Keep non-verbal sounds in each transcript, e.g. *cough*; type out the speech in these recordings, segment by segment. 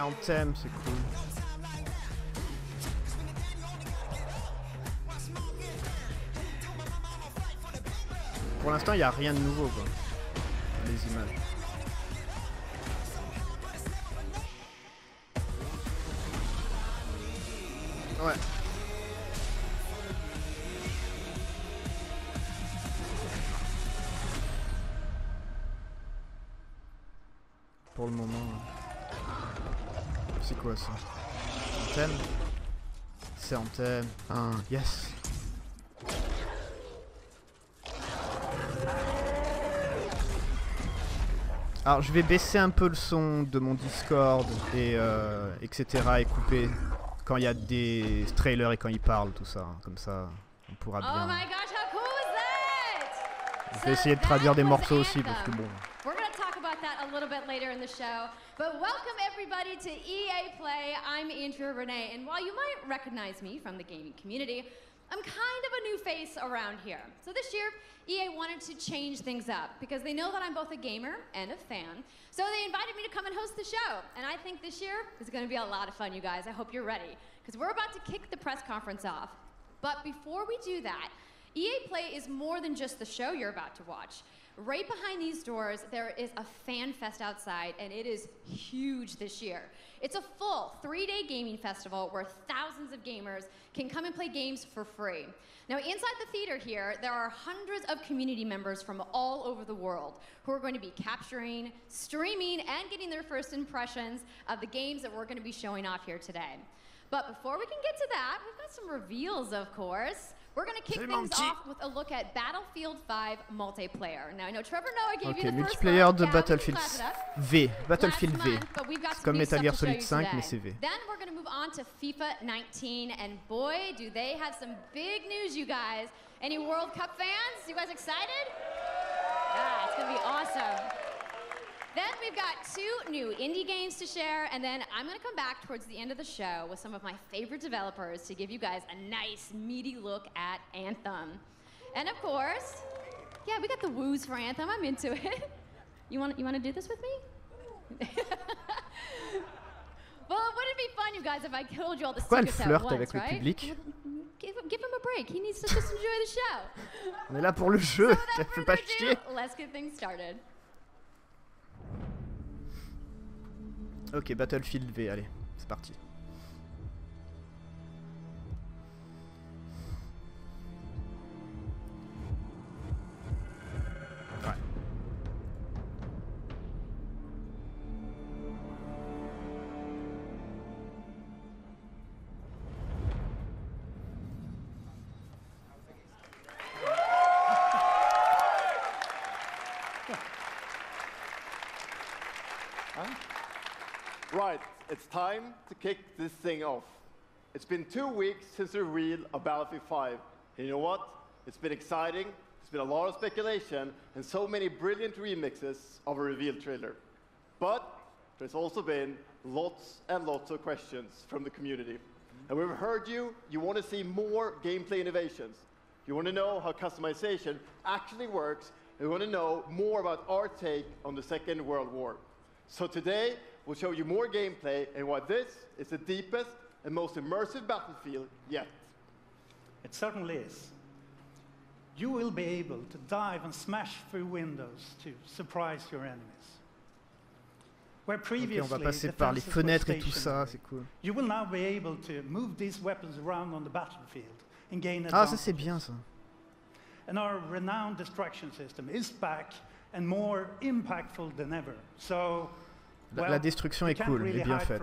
Anthem, c'est cool. Pour l'instant, il n'y a rien de nouveau, quoi. Les images. Ah, yes Alors je vais baisser un peu le son de mon Discord et euh, etc et couper quand il y a des trailers et quand ils parlent tout ça comme ça on pourra Oh bien. my gosh, how cool is that? Je vais essayer de traduire des morceaux aussi parce que bon. In the show. But welcome everybody to EA Play. I'm Andrea Renee, and while you might recognize me from the gaming community, I'm kind of a new face around here. So this year, EA wanted to change things up because they know that I'm both a gamer and a fan. So they invited me to come and host the show. And I think this year is going to be a lot of fun, you guys. I hope you're ready because we're about to kick the press conference off. But before we do that, EA Play is more than just the show you're about to watch. Right behind these doors, there is a fan fest outside, and it is huge this year. It's a full three day gaming festival where thousands of gamers can come and play games for free. Now, inside the theater here, there are hundreds of community members from all over the world who are going to be capturing, streaming, and getting their first impressions of the games that we're going to be showing off here today. But before we can get to that, we've got some reveals, of course. We're going to kick things off with a look at Battlefield 5 multiplayer. Now, I know Trevor Noah gave Ok, you the first multiplayer look. de Yeah, Battlefield clap it up. V. Battlefield V. C'est comme Metal Gear Solid 5, today. mais c'est V. Then we're going to move on to FIFA 19, and boy, do they have some big news, you guys. Any World Cup fans? You guys excited? Yeah, it's going to be awesome. Then we've got two new indie games to share, and then I'm going to come back towards the end of the show with some of my favorite developers to give you guys a nice, meaty look at Anthem. And of course, yeah, we got the woos for Anthem. I'm into it. *laughs* You want you want to do this with me? *laughs* well, wouldn't it be fun, you guys, if I told you all the Pourquoi elle secrets at once, avec le right? public Give, him- give him a break. He needs to just enjoy the show. On est là pour le jeu, So *laughs* fais pas chier. ado, let's get things started. Ok, Battlefield V, allez, c'est parti. Time to kick this thing off. It's been two weeks since the reveal of Battlefield 5. And you know what? It's been exciting, it's been a lot of speculation, and so many brilliant remixes of a reveal trailer. But there's also been lots and lots of questions from the community. And we've heard you, you want to see more gameplay innovations. You want to know how customization actually works, and you want to know more about our take on the Second World War. So today, we'll show you more gameplay and why this is the deepest and most immersive battlefield yet. It certainly is. You will be able to dive and smash through windows to surprise your enemies. Where Ok, previously on va passer the par les fenêtres et tout ça, c'est cool. You will now be able to move these weapons around on the battlefield and gain Ah, ça advantage. c'est bien ça. And our renowned destruction system is back and more impactful than ever. So, La, destruction est cool, est bien faite.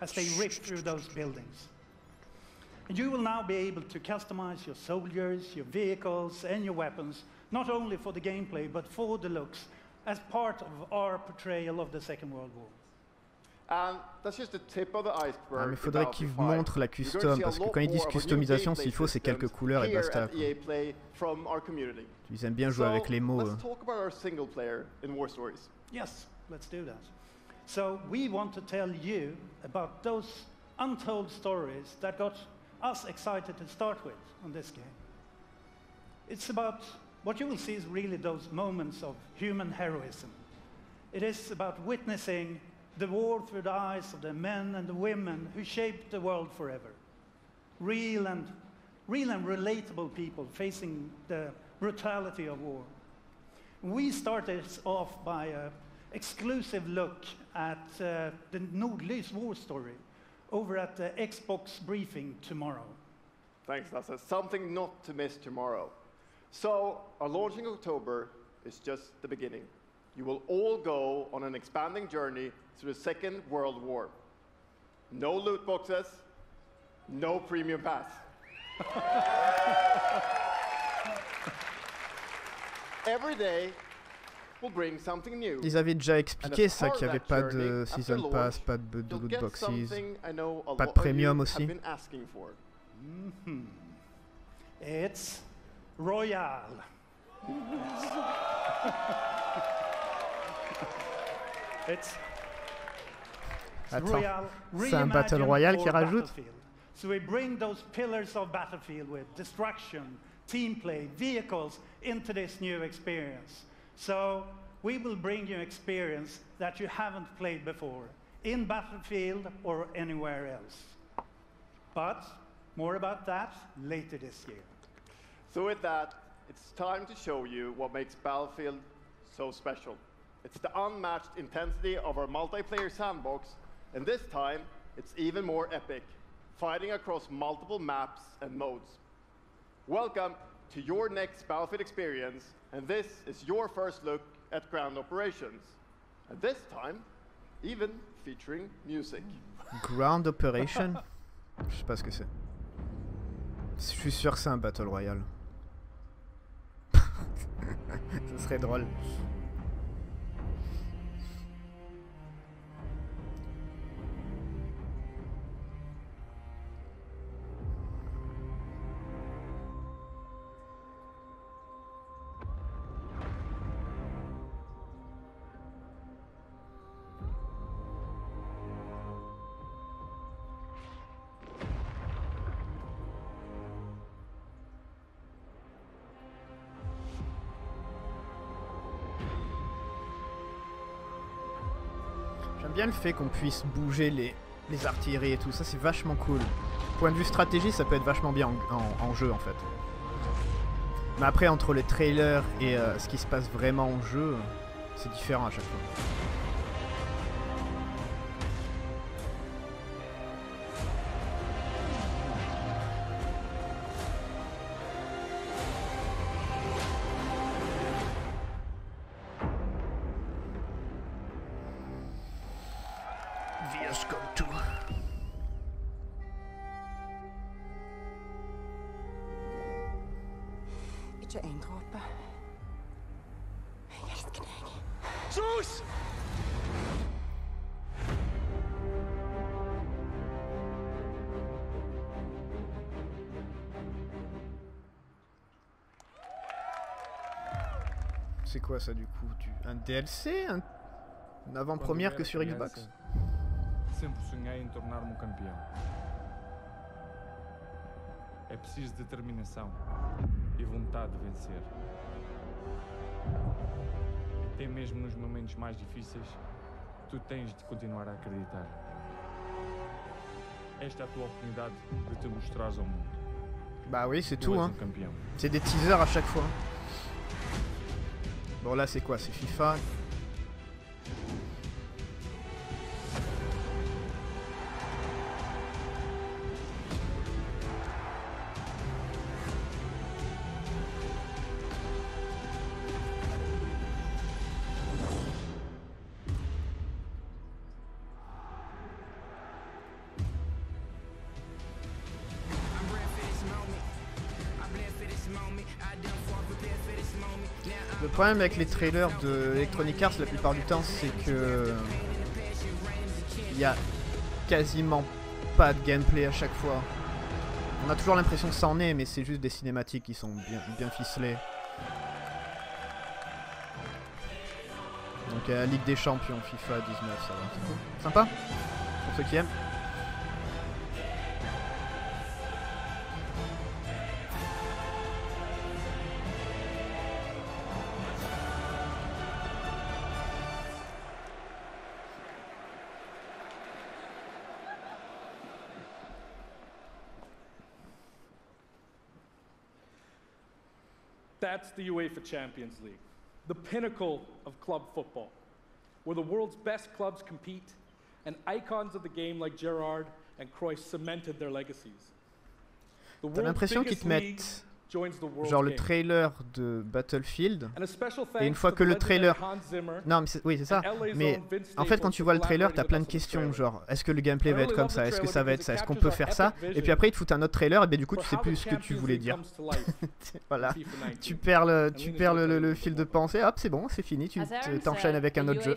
as they rip through those buildings. And you will now be able to customize your soldiers, your vehicles, and your weapons, not only for the gameplay, but for the looks, as part of our portrayal of the Second World War. Ah, mais faudrait qu'ils Battlefield 5. montrent la You're going to custom, parce que quand ils disent more of our new customisation, s'il faut, c'est quelques couleurs et basta, at quoi. From our community. Ils aiment bien jouer avec les mots. Let's talk about our single player in War Stories. Yes, let's do that. So, we want to tell you about those untold stories that got us excited to start with on this game. It's about what you will see is really those moments of human heroism. It is about witnessing the war through the eyes of the men and the women who shaped the world forever. Real and, real and relatable people facing the brutality of war. We started off by an exclusive look at uh, the Nordlys war story over at the Xbox briefing tomorrow. Thanks, Lasse. Something not to miss tomorrow. So, our launch in October is just the beginning. You will all go on an expanding journey through the Second World War. No loot boxes, no premium pass. *laughs* Every day will bring something new. Ils avaient déjà expliqué ça, qu'il n'y avait that pas journey, de season launch, pass, pas de, de loot boxes. something I know a pas de premium aussi. have been. Mm-hmm. It's Royale. *laughs* it's Attends, Royale c'est un Battle reimagined Royale for qui rajoute So we bring those pillars of Battlefield with destruction, team play, vehicles into this new experience. So we will bring you experience that you haven't played before in Battlefield or anywhere else. But more about that later this year. So with that, it's time to show you what makes Battlefield so special. It's the unmatched intensity of our multiplayer sandbox, and this time, it's even more epic, fighting across multiple maps and modes. Welcome to your next Battlefield experience, and this is your first look at ground operations. And this time, even featuring music. Ground Operation Je sais pas ce que c'est. Je suis sûr que c'est un Battle Royale. *laughs* Ce serait drôle. Le fait qu'on puisse bouger les, les artilleries et tout, ça c'est vachement cool. Point de vue stratégie, ça peut être vachement bien en, en- en jeu en fait. Mais après, entre les trailers et euh, ce qui se passe vraiment en jeu, c'est différent à chaque fois. DLC. Une avant-première que sur Xbox Sempre sonhei em tornar-me um campeão. É preciso determinação e vontade de vencer. Até mesmo nos momentos mais difíceis, tu tens de continuar a acreditar. Esta é a tua oportunidade de te mostrares ao mundo. Bah oui, c'est tout hein. um. C'est des teasers à chaque fois. Bon là c'est quoi? C'est FIFA? Problème avec les trailers de Electronic Arts la plupart du temps c'est que il y a quasiment pas de gameplay à chaque fois. On a toujours l'impression que ça en est mais c'est juste des cinématiques qui sont bien, ficelées. Donc euh, Ligue des Champions, FIFA 19, ça va. Sympa Pour ceux qui aiment. That's the UEFA Champions League, the pinnacle of club football, where the world's best clubs compete and icons of the game like Gerrard and Cruyff cemented their legacies. The T'as world's l'impression qu'ils biggest te league mettent joins the world's genre le trailer de Battlefield. Et une fois que the le trailer... Non, mais c'est- oui, c'est ça. Mais en fait, quand tu vois le trailer, t'as plein de questions, genre est-ce que le gameplay va être comme ça? Est-ce que ça va être ça Est-ce qu'on peut faire ça? Et puis après, ils te foutent un autre trailer, et ben du coup, tu sais plus ce que tu Champions voulais League dire. *laughs* voilà. in FIFA 19. Tu perds le, tu perds le, fil de pensée, hop, c'est bon, c'est fini, tu t'enchaînes avec un the autre jeu.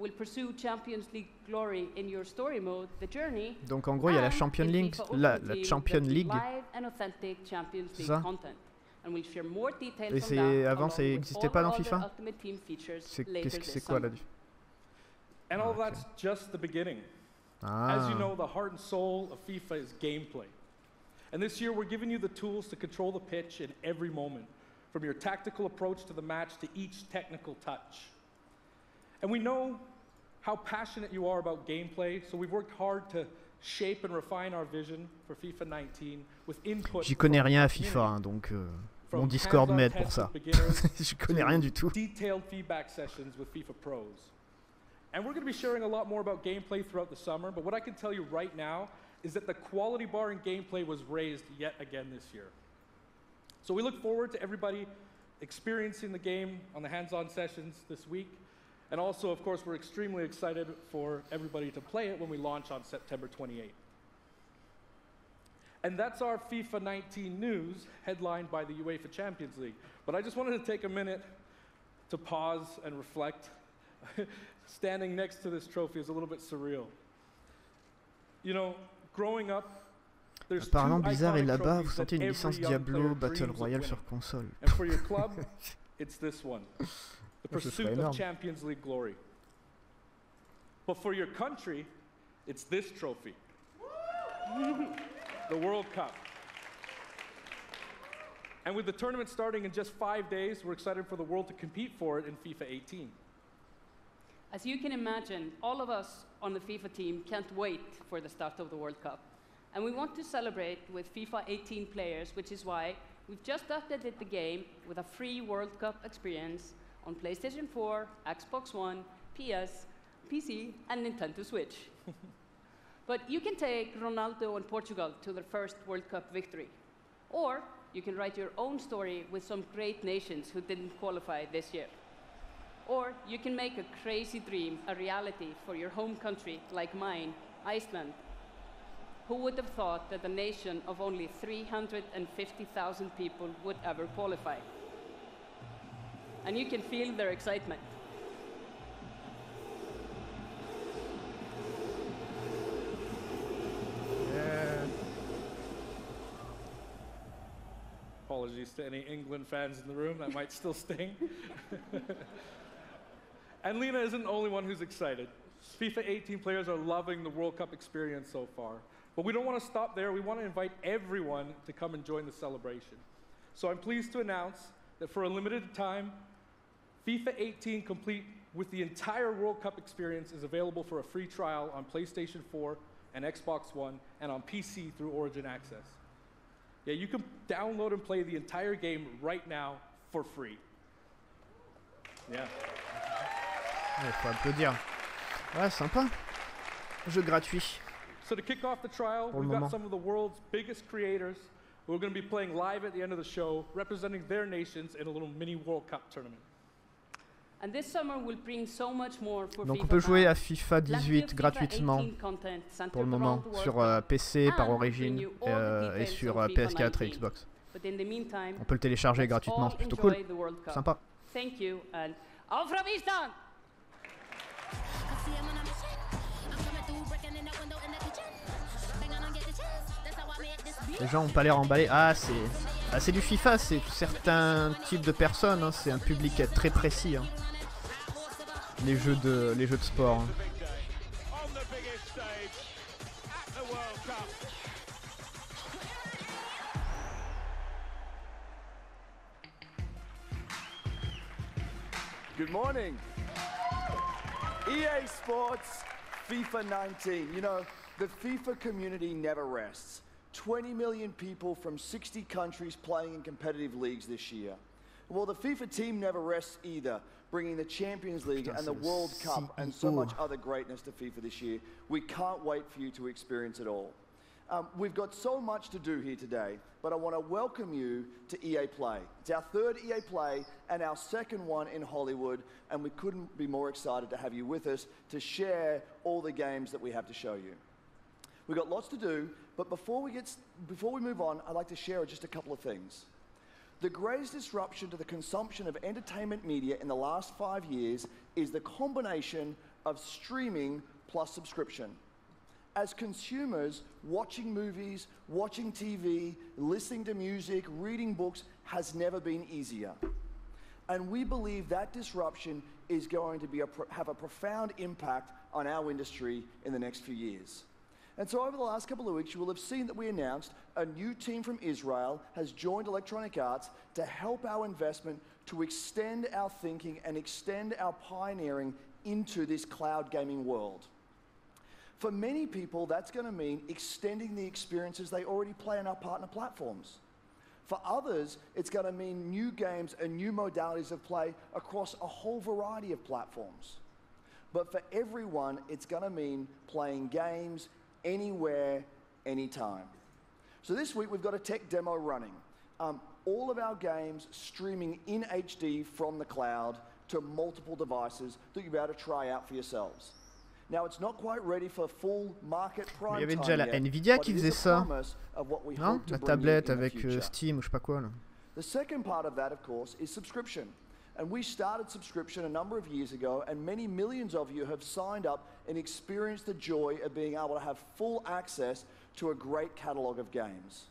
will pursue Champions League glory in your story mode, the journey. Donc en gros, il y a la and in League, FIFA la, la Team, Champion League. Live and authentic Champions League ça content. And we'll share more details Et c'est- that, avant, along ça with existait all pas dans FIFA Ultimate Team features C'est later qu'est-ce que c'est quoi summer. là And all Okay. that's just the beginning. As Ah, you know, the heart and soul of FIFA is gameplay. And this year, we're giving you the tools to control the pitch in every moment, from your tactical approach to the match to each technical touch. And we know how passionate you are about gameplay, so we've worked hard to shape and refine our vision for FIFA 19 with input. j'y connais rien à FIFA, hein, donc euh, mon Discord m'aide pour ça. *laughs* je connais rien du tout. Detailed feedback sessions with FIFA pros. And we're going to be sharing a lot more about gameplay throughout the summer, but what I can tell you right now is that the quality bar in gameplay was raised yet again this year. So we look forward to everybody experiencing the game on the hands-on sessions this week. And also, of course, we're extremely excited for everybody to play it when we launch on September 28th. And that's our FIFA 19 news headlined by the UEFA Champions League. But I just wanted to take a minute to pause and reflect. *laughs* Standing next to this trophy is a little bit surreal. You know, growing up, Apparemment, est iconic là-bas, vous sentez une licence Diablo Battle Royale sur console. And for your club, *laughs* it's this one the ce serait pursuit of Champions League glory. But for your country, it's this trophy the World Cup. And with the tournament starting in just five days, we're excited for the world to compete for it in FIFA 18. As you can imagine, all of us on the FIFA team can't wait for the start of the World Cup. And we want to celebrate with FIFA 18 players, which is why we've just updated the game with a free World Cup experience on PlayStation 4, Xbox One, PS, PC, and Nintendo Switch. *laughs* but you can take Ronaldo and Portugal to their first World Cup victory. Or you can write your own story with some great nations who didn't qualify this year. Or you can make a crazy dream a reality for your home country, like mine, Iceland. Who would have thought that a nation of only 350,000 people would ever qualify? And you can feel their excitement. Apologies to any England fans in the room, that might still sting. *laughs* and Lena isn't the only one who's excited. FIFA 18 players are loving the World Cup experience so far. But we don't want to stop there. We want to invite everyone to come and join the celebration. So I'm pleased to announce that for a limited time, FIFA 18 complete with the entire World Cup experience is available for a free trial on PlayStation 4 and Xbox One and on PC through Origin Access. Yeah, you can download and play the entire game right now for free. Yeah. Il faut applaudir. Ouais, sympa. Jeu gratuit. So to kick off the trial, we've got some of the world's biggest creators who are going to be playing live at the end of the show, representing their nations in a little mini World Cup tournament. Donc on peut jouer à FIFA 18 gratuitement pour le moment sur PC euh, par origine euh, et sur euh, PS4 et Xbox. On peut le télécharger gratuitement, c'est plutôt cool, sympa. Les gens ont pas l'air emballés. Ah, c'est ah, c'est du FIFA, c'est certains types de personnes, hein, c'est un public très précis. hein. Les jeux de les jeux de sport. hein. Good morning. EA Sports FIFA 19. You know, the FIFA community never rests. 20 million people from 60 countries playing in competitive leagues this year. Well, the FIFA team never rests either, bringing the Champions League and the World Cup and so much other greatness to FIFA this year. We can't wait for you to experience it all. Um, we've got so much to do here today, but I want to welcome you to EA Play. It's our third EA Play and our second one in Hollywood, and we couldn't be more excited to have you with us to share all the games that we have to show you. We've got lots to do, but before we, get, before we move on, I'd like to share just a couple of things. The greatest disruption to the consumption of entertainment media in the last five years is the combination of streaming plus subscription. As consumers, watching movies, watching TV, listening to music, reading books has never been easier. And we believe that disruption is going to be a, have a profound impact on our industry in the next few years. And so, over the last couple of weeks, you will have seen that we announced a new team from Israel has joined Electronic Arts to help our investment to extend our thinking and extend our pioneering into this cloud gaming world. For many people, that's going to mean extending the experiences they already play on our partner platforms. For others, it's going to mean new games and new modalities of play across a whole variety of platforms. But for everyone, it's going to mean playing games anywhere, anytime. So this week, we've got a tech demo running. Um, all of our games streaming in HD from the cloud to multiple devices that you'll be able to try out for yourselves. Now, it's not quite ready for full market prime il y avait time déjà la Nvidia qui it is faisait ça. promise of what we Non La tablette avec euh. Steam ou je sais pas quoi là. The second part of that, of course, is subscription. And we started subscription a number of years ago, and many millions of you have signed up and experienced the joy of being able to have full access to a great catalog of games.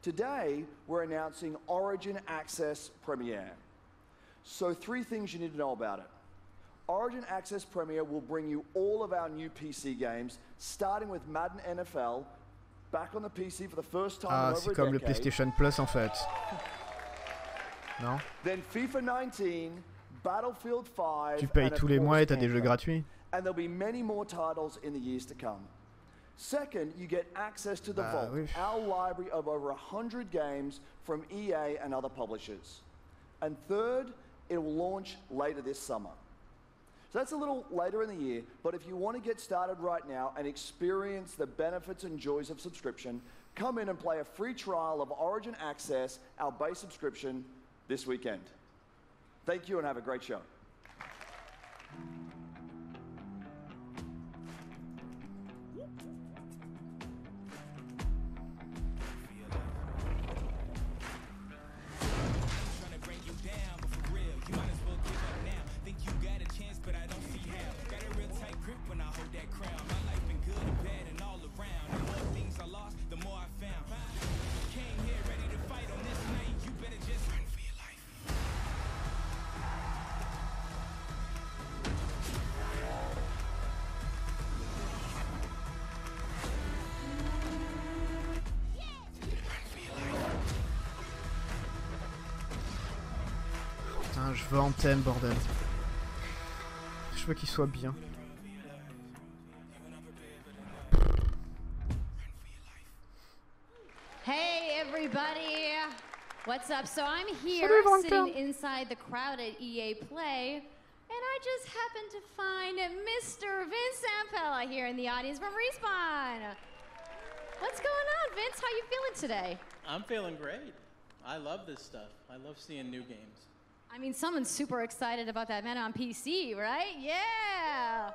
Today, we're announcing Origin Access Premier. So, three things you need to know about it. Origin Access Premier will bring you all of our new PC games, starting with Madden NFL, back on the PC for the first time Ah, in c'est over a comme le. PlayStation Plus en fait. *laughs* Non Then FIFA 19, Battlefield 5. Tu payes tous les mois et t'as des jeux gratuits. And there'll be many more titles in the years to come. Second, you get access to the Vault, oui. our library of over 100 games from EA and other publishers. And third, it will launch later this summer. So that's a little later in the year, but if you want to get started right now and experience the benefits and joys of subscription, come in and play a free trial of Origin Access, our base subscription, this weekend. Thank you and have a great show. Veux Anthem, bordel. Je veux qu'il soit bien. Hey, everybody. What's up? So I'm here Salut, sitting inside the crowded EA Play, and I just happened to find Mr. Vince Zampella here in the audience from Respawn. What's going on, Vince? How you feeling today? I'm feeling great. I love this stuff. I love seeing new games. I mean, someone's super excited about that man on PC, right? Yeah.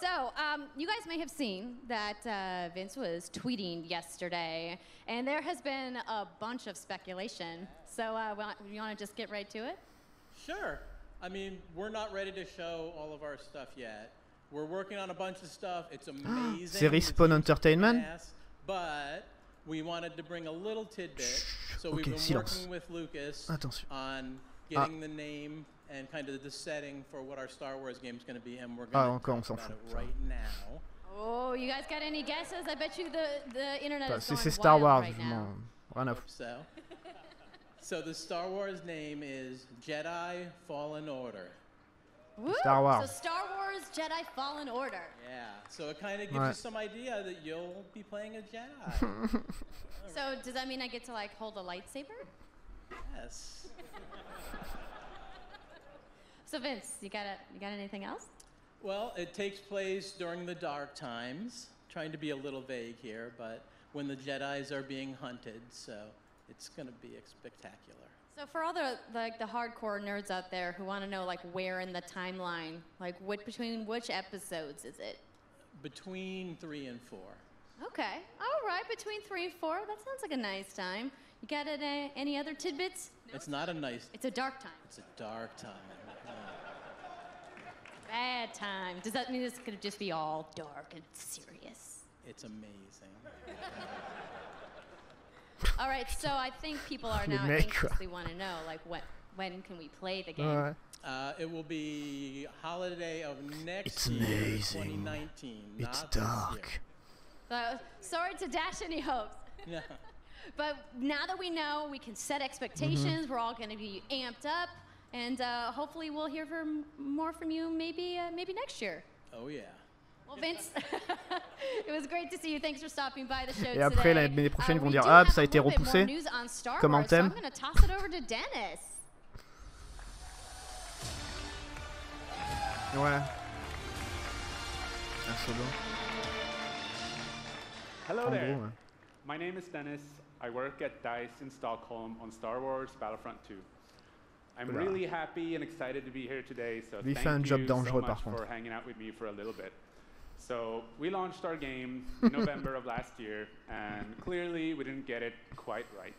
So, um, you guys may have seen that uh, Vince was tweeting yesterday, and there has been a bunch of speculation. So, uh, wa- you want to just get right to it? Sure. I mean, we're not ready to show all of our stuff yet. We're working on a bunch of stuff. It's *gasps* amazing. C'est The Respawn Entertainment kicking ass, But we wanted to bring a little tidbit. So we've Okay, been silence. working with Lucas Attention. on Ah. getting the name and kind of the setting for what our Star Wars game is going to be, and we're Ah, going to s'en talk about fout, it right now. Oh, you guys got any guesses? I bet you the, the internet Bah, is Si going c'est Star wild Wars, right je now. m'en. Rien à foutre. So, *laughs* so the Star Wars name is Jedi Fallen Order. Woo! Star Wars. So Star Wars Jedi Fallen Order. Yeah, so it kind of gives Ouais. you some idea that you'll be playing a Jedi. *laughs* So does that mean I get to like hold a lightsaber? Yes. *laughs* So Vince, you got a, you got anything else? Well, it takes place during the dark times. Trying to be a little vague here, but when the Jedi's are being hunted, so it's going to be spectacular. So for all the like the hardcore nerds out there who want to know like where in the timeline, like what between which episodes is it? Between three and four. Okay, all right, between three and four. That sounds like a nice time. You got it, uh, any other tidbits? It's not a nice. It's a dark time. It's a dark time. *laughs* Bad time. Does that mean it's gonna just be all dark and serious? It's amazing. *laughs* All right, so I think people are *laughs* now mecs, quoi. anxiously want to know like when when can we play the game? Ouais. Uh, it will be holiday of next It's year, amazing. 2019. It's not this year. dark. So sorry to dash any hopes. No. But now that we know, we can set expectations. Mm-hmm. We're all going to be amped up, and uh, hopefully we'll hear from more from you maybe uh, maybe next year. Oh yeah. Well, Vince, *laughs* it was great to see you. Thanks for stopping by the show Et après, today. l'année prochaine, Uh, ils vont we dire, Ah, have ça a a été little repoussé. news on Star Comme Wars, so I'm going to toss it over to Dennis. Ouais. Un solo. Hello there. gros, ouais. My name is Dennis. I work at DICE in Stockholm on Star Wars Battlefront 2. I'm Oula. really happy and excited to be here today, so Lui thank fait un job you so much par for hanging out with me for a little bit. So we launched our game in *laughs* November of last year, and clearly we didn't get it quite right.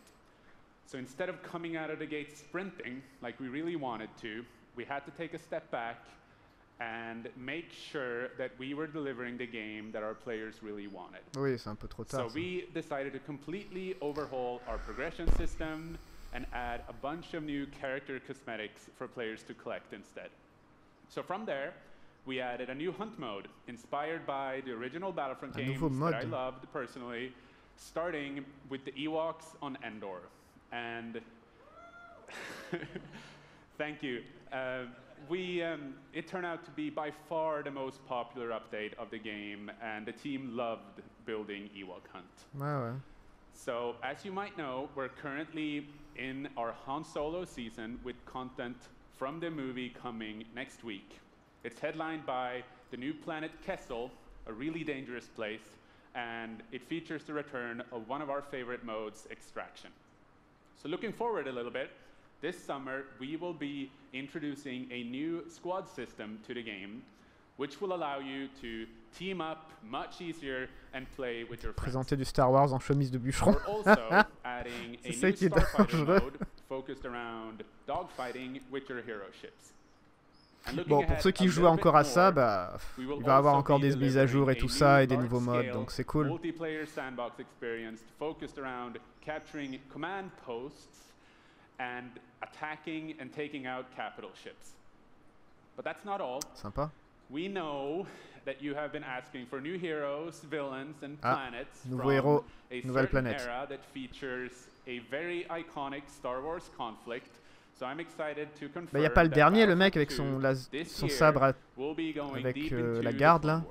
So instead of coming out of the gate sprinting like we really wanted to, we had to take a step back and make sure that we were delivering the game that our players really wanted. Oui, c'est un peu trop So ça. we decided to completely overhaul our progression system and add a bunch of new character cosmetics for players to collect instead. So from there, we added a new hunt mode inspired by the original Battlefront games that I loved personally, starting with the Ewoks on Endor. And *laughs* thank you. Uh, we, um, it turned out to be by far the most popular update of the game, and the team loved building Ewok Hunt. Ouais, ouais. So, as you might know, we're currently in our Han Solo season with content from the movie coming next week. It's headlined by the new planet Kessel, a really dangerous place, and it features the return of one of our favorite modes, extraction. So, looking forward a little bit, this summer we will be introducing a new squad system to the game, which will allow you to team up much easier and play with your friends. Présenter du Star Wars en chemise de bûcheron. We're also *laughs* adding a C'est ça qui est Starfighter dangereux. mode focused around dogfighting with your hero ships. And looking Bon, pour ceux qui jouent encore à ça, bah, il va avoir encore des mises à jour et tout ça et des nouveaux modes, donc c'est cool. Multiplayer sandbox experience focused around capturing command posts and attacking and taking out capital ships. But that's not all. Sympa. We know that you have been asking for new heroes, villains, and Ah, planets nouveau héros, a nouvelle certain planète. era that features a very iconic Star Wars conflict. So I'm excited to confirm Bah, y a pas le dernier, le mec, avec son, 2 las- this son year sabre à- avec euh, la garde là.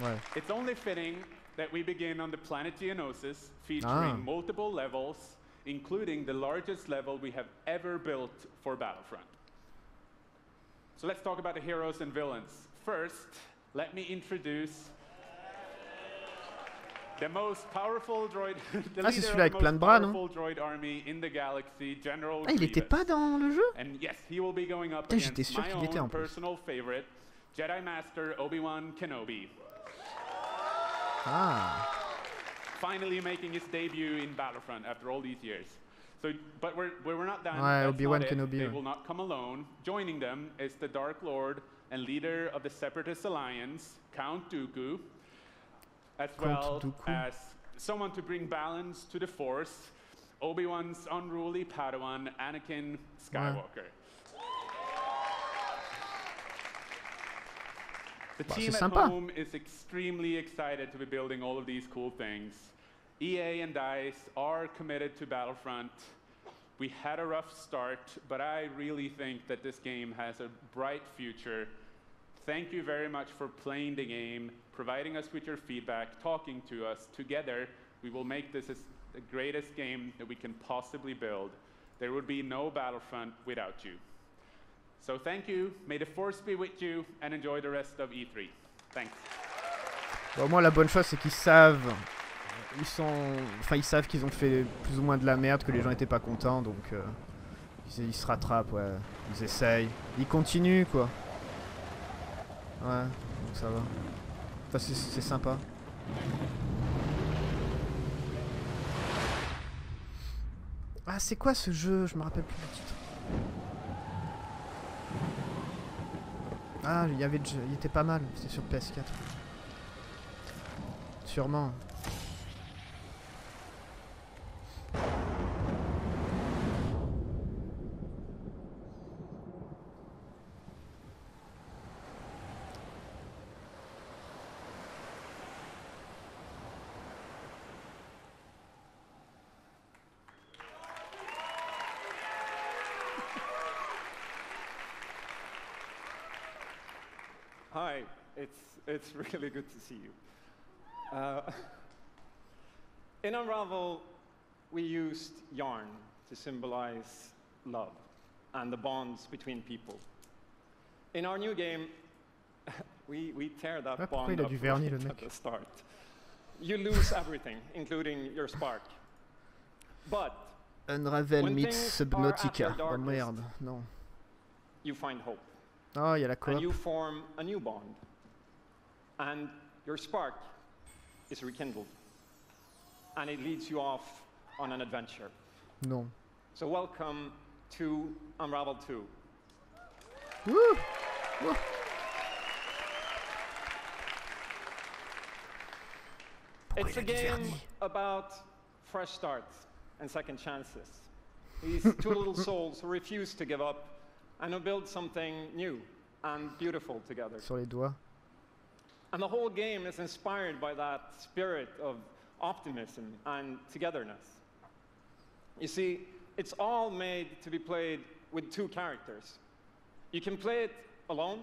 Ouais. It's only fitting that we begin on the planet Geonosis, featuring Ah. multiple levels, including the largest level we have ever built for Battlefront. So let's talk about the heroes and villains. First, let me introduce the most powerful droid, *laughs* the Ah, c'est of avec the plein de bras, non droid army in the galaxy, General Ah, il était pas dans le jeu And yes, he will be going up Putain, j'étais sûr my qu'il était en plus. personal favorite, Jedi Master Obi-Wan Kenobi. Ah. finally making his debut in Battlefront after all these years. So, but we're, we're not done. Ouais, That's Obi-Wan not it. Kenobi, They will not come alone. Joining them is the Dark Lord and leader of the Separatist Alliance, Count Dooku, as Count well Dooku. as someone to bring balance to the Force, Obi-Wan's unruly Padawan, Anakin Skywalker. The team at sympa. home is extremely excited to be building all of these cool things. EA and DICE are committed to Battlefront. We had a rough start, but I really think that this game has a bright future. Thank you very much for playing the game, providing us with your feedback, talking to us. Together, we will make this as the greatest game that we can possibly build. There would be no Battlefront without you. So thank you, may the force be with you, and enjoy the rest of E3. Thanks. Bon, au la bonne chose, c'est qu'ils savent. Ils sont. Enfin, ils savent qu'ils ont fait plus ou moins de la merde, que les gens étaient pas contents, donc. euh, ils, se rattrapent, ouais. Ils essayent. Ils continuent, quoi. Ouais, donc ça va. Enfin, c'est- c'est sympa. Ah, c'est quoi ce jeu? Je me rappelle plus du titre. Ah, il y avait, il était pas mal. C'était sur PS4. Sûrement. It's, it's *laughs* really good to see you. Uh, *laughs* in Unravel, we used yarn to symbolize love and the bonds between people. In our new game, *laughs* we, we tear that Ah, bond il up du vernis, right le at the start. You lose everything, including your spark. But Unravel meets things are at Subnautica. their Oh merde, non. you find hope. Oh, il y a la and you form a new bond. And your spark is rekindled. And it leads you off on an adventure. No. So welcome to Unravel 2. Wouh Wouh. It's a il a du game about fresh starts and second chances. These two *laughs* little souls who refuse to give up and who build something new and beautiful together. Sur les doigts. And the whole game is inspired by that spirit of optimism and togetherness. You see, it's all made to be played with two characters. You can play it alone,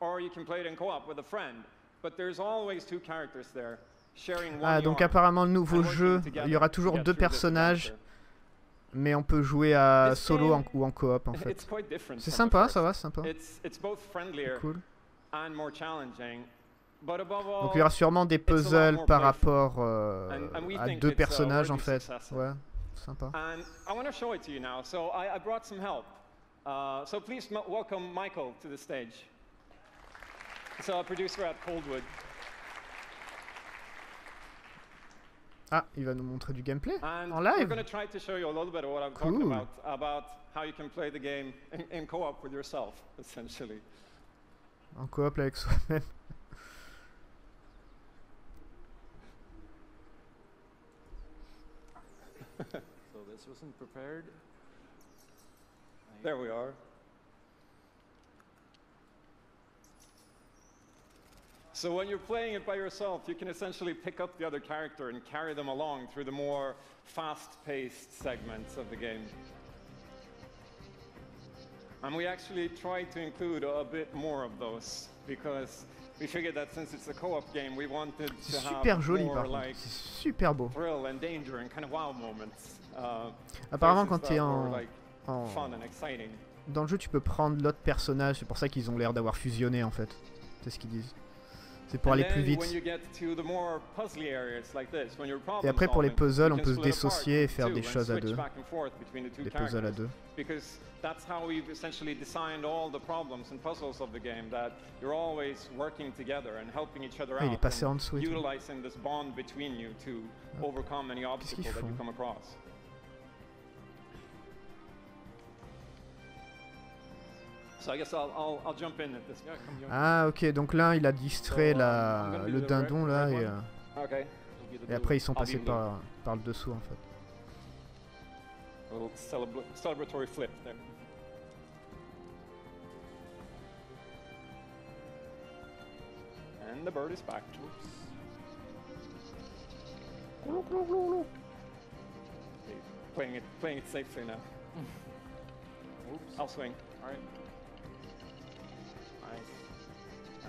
or you can play it in co op with a friend, but there's always two characters there sharing one Ah, donc apparemment, le nouveau jeu, il y aura to toujours deux personnages, mais on peut jouer à solo en- ou en coop en *laughs* fait. C'est sympa, ça va, c'est sympa. Cool. Donc il y aura sûrement des puzzles par rapport euh, à deux a personnages en fait. Ouais, sympa. And I want to show it to you now. So I, I brought some help. Uh, so please welcome Michael to the stage. Producer at Coldwood. Ah, il va nous montrer du gameplay And en we're live. going to try to show you a little bit of what I'm Cool. talking about, about how you can play the game in, in co-op with yourself, *laughs* essentially. En coop avec soi-même. *laughs* So this wasn't prepared. There we are. So when you're playing it by yourself, you can essentially pick up the other character and carry them along through the more fast-paced segments of the game. And we actually tried to include a bit more of those because C'est Super joli par contre, c'est super beau. Apparemment quand tu es en... Dans le jeu tu peux prendre l'autre personnage, c'est pour ça qu'ils ont l'air d'avoir fusionné en fait. C'est ce qu'ils disent. C'est pour aller plus vite. Et après, pour les puzzles, on peut se dissocier et faire des choses à deux. Des puzzles à deux. That's how we've essentially designed all the problems and puzzles of the game. That you're always working together and helping each other ah, out. Utilizing this bond between you to ah, overcome any obstacle that you come across. So I guess I'll, I'll, I'll jump in at this point. Ah ok, donc là il a distrait la, gonna be le dindon red- là red et, euh, Okay. et après ils sont passés par, par le dessous en fait. A little celebra- celebratory flip there. And the bird is back. Okay, Playing it, playing it safely now. *laughs* Oops. I'll swing. All right.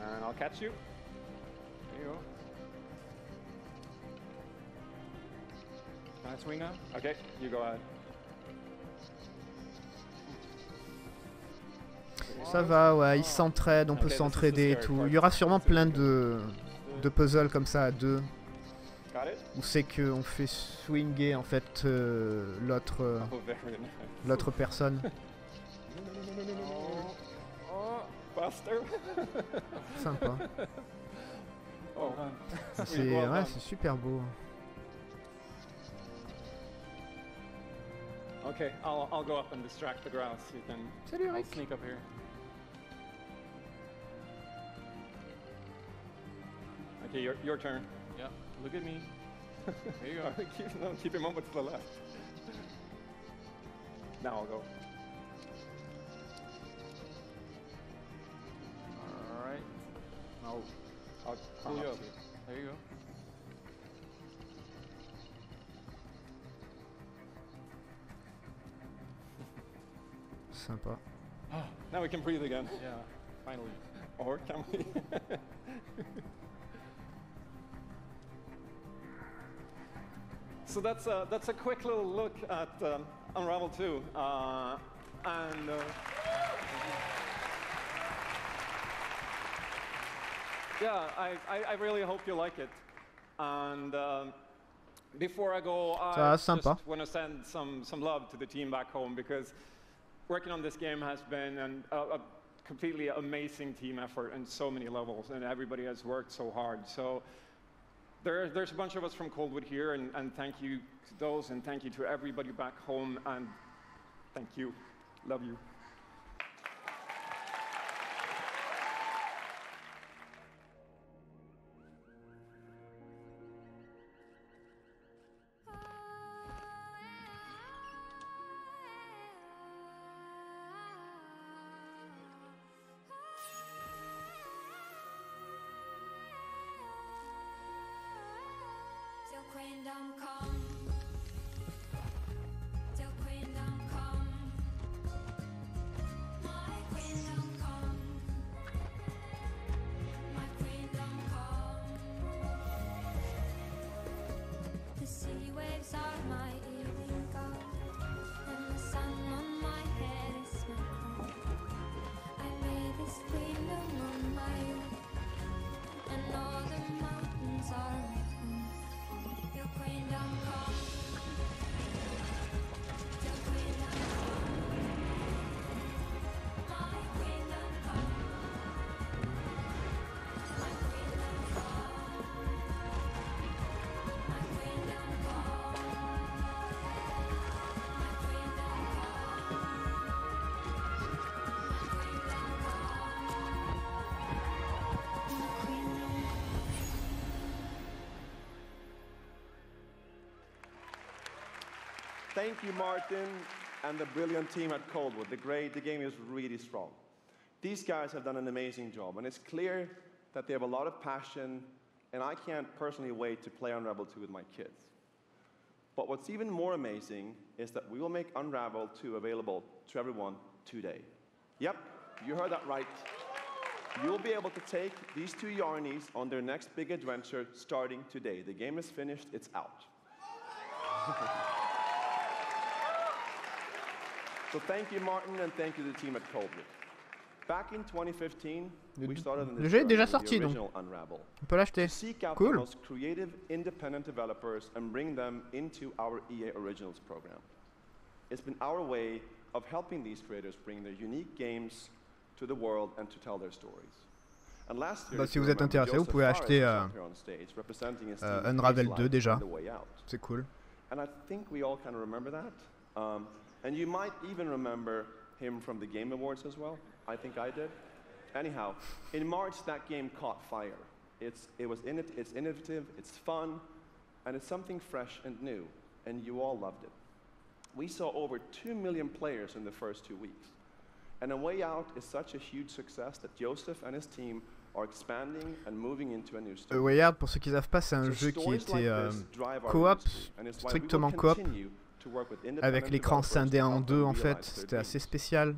And I'll catch you. There you go. Can I swing now? Okay, you go ahead. Ça va, ouais, ils s'entraident, on peut s'entraider et tout. Il y aura sûrement plein de, de puzzles comme ça à deux. Got it? Où c'est qu'on fait swinger en fait euh, l'autre euh, l'autre personne. *laughs* Oh. Sympa. Oh, C'est sweet, well ouais, c'est super beau. Okay, I'll, I'll go up and distract the grouse. You can Salut, Rick. sneak up here. Okay, your, your turn. Yeah, look at me. *laughs* There you go. keep, no, keep him over to the left. Now I'll go. Now I'll pull you I'll up. There you go. Sympa. *sighs* Now we can breathe again. Yeah, finally. Or can we? *laughs* so that's a, that's a quick little look at um, Unravel 2. Uh, and uh, yeah, I, I, I really hope you like it. And um, before I go, I va, just want to send some, some love to the team back home because working on this game has been an, a, a completely amazing team effort on so many levels, and everybody has worked so hard. So there, there's a bunch of us from Coldwood here, and, and thank you to those, and thank you to everybody back home, and thank you. Love you. Till queendom come. Thank you, Martin, and the brilliant team at Coldwood. The great, the game is really strong. These guys have done an amazing job, and it's clear that they have a lot of passion, and I can't personally wait to play Unravel 2 with my kids. But what's even more amazing is that we will make Unravel 2 available to everyone today. Yep, you heard that right. You'll be able to take these two Yarnies on their next big adventure starting today. The game is finished, it's out. *laughs* So thank you, Martin, and thank you to the team at Coldwood. Back in 2015, we started on le jeu est déjà sorti, donc. On peut l'acheter. Cool. creative, independent developers and bring them into our EA Originals program. It's been our way of helping these creators bring their unique games to the world and to tell their stories. Bah, si vous êtes intéressé, vous pouvez acheter euh, euh, Unravel Life 2 déjà. C'est cool. And I think we all kind of remember that. Um, and you might even remember him from the Game Awards as well. I think I did. Anyhow, in March, that game caught fire. It's, it was in it's innovative, it's fun, and it's something fresh and new, and you all loved it. We saw over 2 million players in the first two weeks. And A Way Out is such a huge success that Josef and his team are expanding and moving into a new A story. Way Out, pour ceux qui savent pas, c'est un So jeu qui était euh, coop, industry, and it's why we will strictement coop, continue to work with avec l'écran scindé en deux en fait. C'était assez spécial.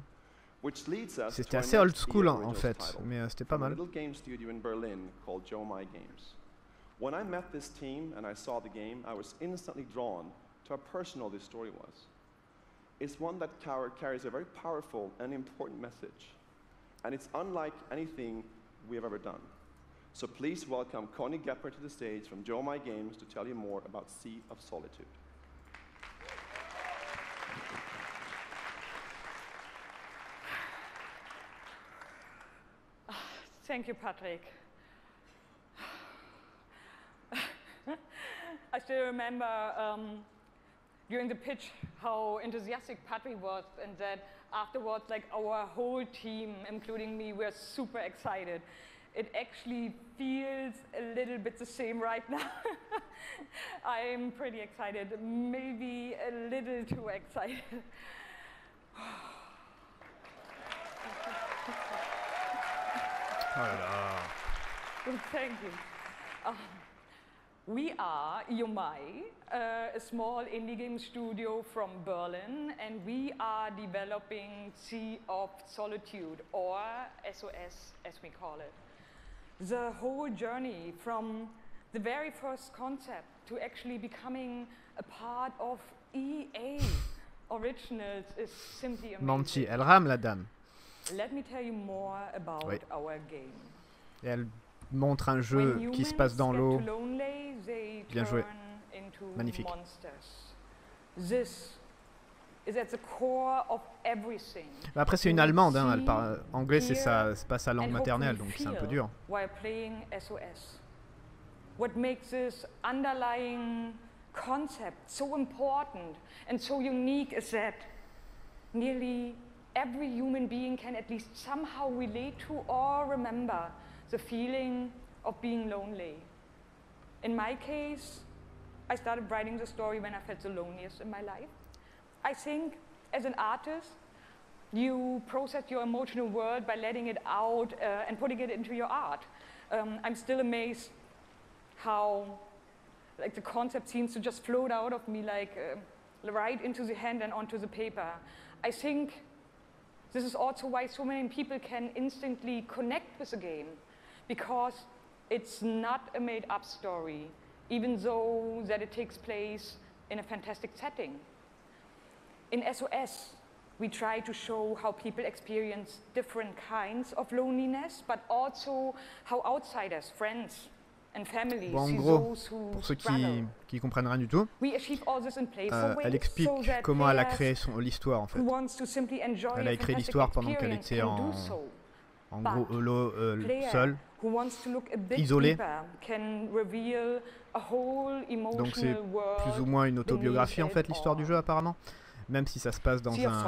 Which leads us C'était assez old school en, fait, mais euh, c'était pas mal. little game studio in Berlin called Jo-Mei Games. When I met this team and I saw the game, I was instantly drawn to how personal this story was. It's one that carries a very powerful and important message, and it's unlike anything we have ever done. So please welcome Connie Geppert to the stage from Jo-Mei Games to tell you more about Sea of Solitude. Thank you, Patrick. I still remember um, during the pitch how enthusiastic Patrick was, and that afterwards, like our whole team, including me, we were super excited. It actually feels a little bit the same right now. *laughs* I'm pretty excited, maybe a little too excited. *sighs* *sighs* *laughs* Thank you. Um, we are Jo-Mei, uh, a small indie game studio from Berlin, and we are developing Sea of Solitude, or SOS as we call it. The whole journey from the very first concept to actually becoming a part of EA Originals is simply amazing. Manti, elle rame la dame. Let me tell you more about Oui. our game. Et elle montre un jeu When qui se passe dans l'eau. Bien joué. Magnifique. monsters. This is at the core of everything. Mais Après, c'est une allemande, hein, elle see, parle anglais, c'est sa, pas sa langue maternelle, donc c'est un peu dur. While playing SOS. What makes this underlying concept so important and so unique is that nearly every human being can at least somehow relate to or remember the feeling of being lonely. In my case, I started writing the story when I felt the loneliest in my life. I think as an artist, you process your emotional world by letting it out uh, and putting it into your art. Um, I'm still amazed how like the concept seems to just float out of me like uh, right into the hand and onto the paper. I think this is also why so many people can instantly connect with the game because it's not a made up story, even though that it takes place in a fantastic setting. In SOS, we try to show how people experience different kinds of loneliness, but also how outsiders, friends, En gros, pour ceux qui ne comprennent rien du tout, euh, elle explique comment elle a créé l'histoire en fait. Elle a écrit l'histoire pendant qu'elle était en, en gros euh, seule, isolée. Donc c'est plus ou moins une autobiographie en fait l'histoire du jeu apparemment même si ça se passe dans un,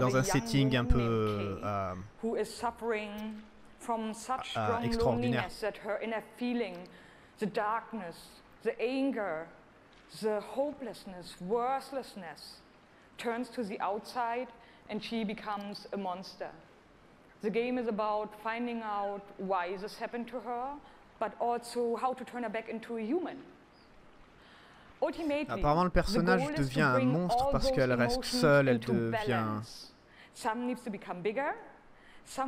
dans un setting un peu euh, Kay à- who is suffering from such Ah, strong extraordinaire. loneliness that her inner feeling, the darkness, the anger, the hopelessness, worthlessness, turns to the outside and she becomes a monster. The game is about finding out why this happened to her, but also how to turn her back into a human. Ultimately, Apparemment, le the personnage goal is to devient un monstre parce qu'elle reste seule, elle devient-. Some needs to become bigger, C'est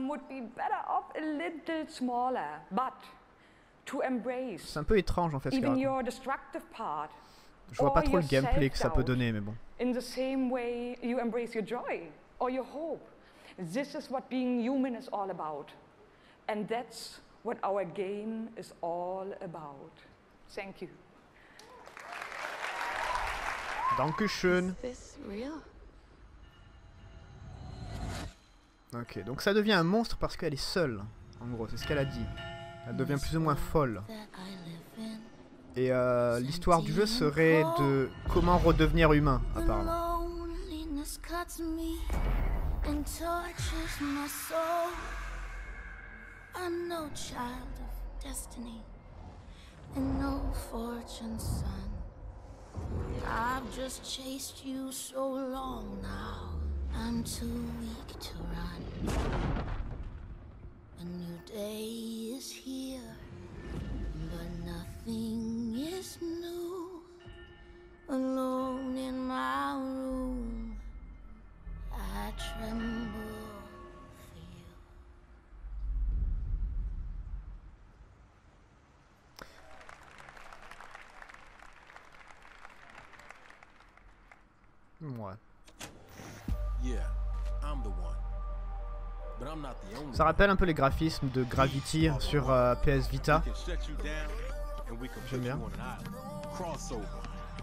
un peu étrange en fait ce qu'elle even raconte. your destructive part. Je vois or pas trop le your gameplay que ça peut donner mais bon. In the same way you embrace your joy or your hope. This is what being human is all about. And that's what our game is all about. Thank you. Dankeschön. This real? Ok, donc ça devient un monstre parce qu'elle est seule. En gros, c'est ce qu'elle a dit. Elle devient plus ou moins folle. Et euh, l'histoire du jeu serait de comment redevenir humain, apparemment. I've just chased you so long now, I'm too weak to run. A new day is here, but nothing is new. Alone in my room, I tremble. Ouais. Yeah, I'm Ça rappelle un peu les graphismes de Gravity sur euh, PS Vita. J'aime bien.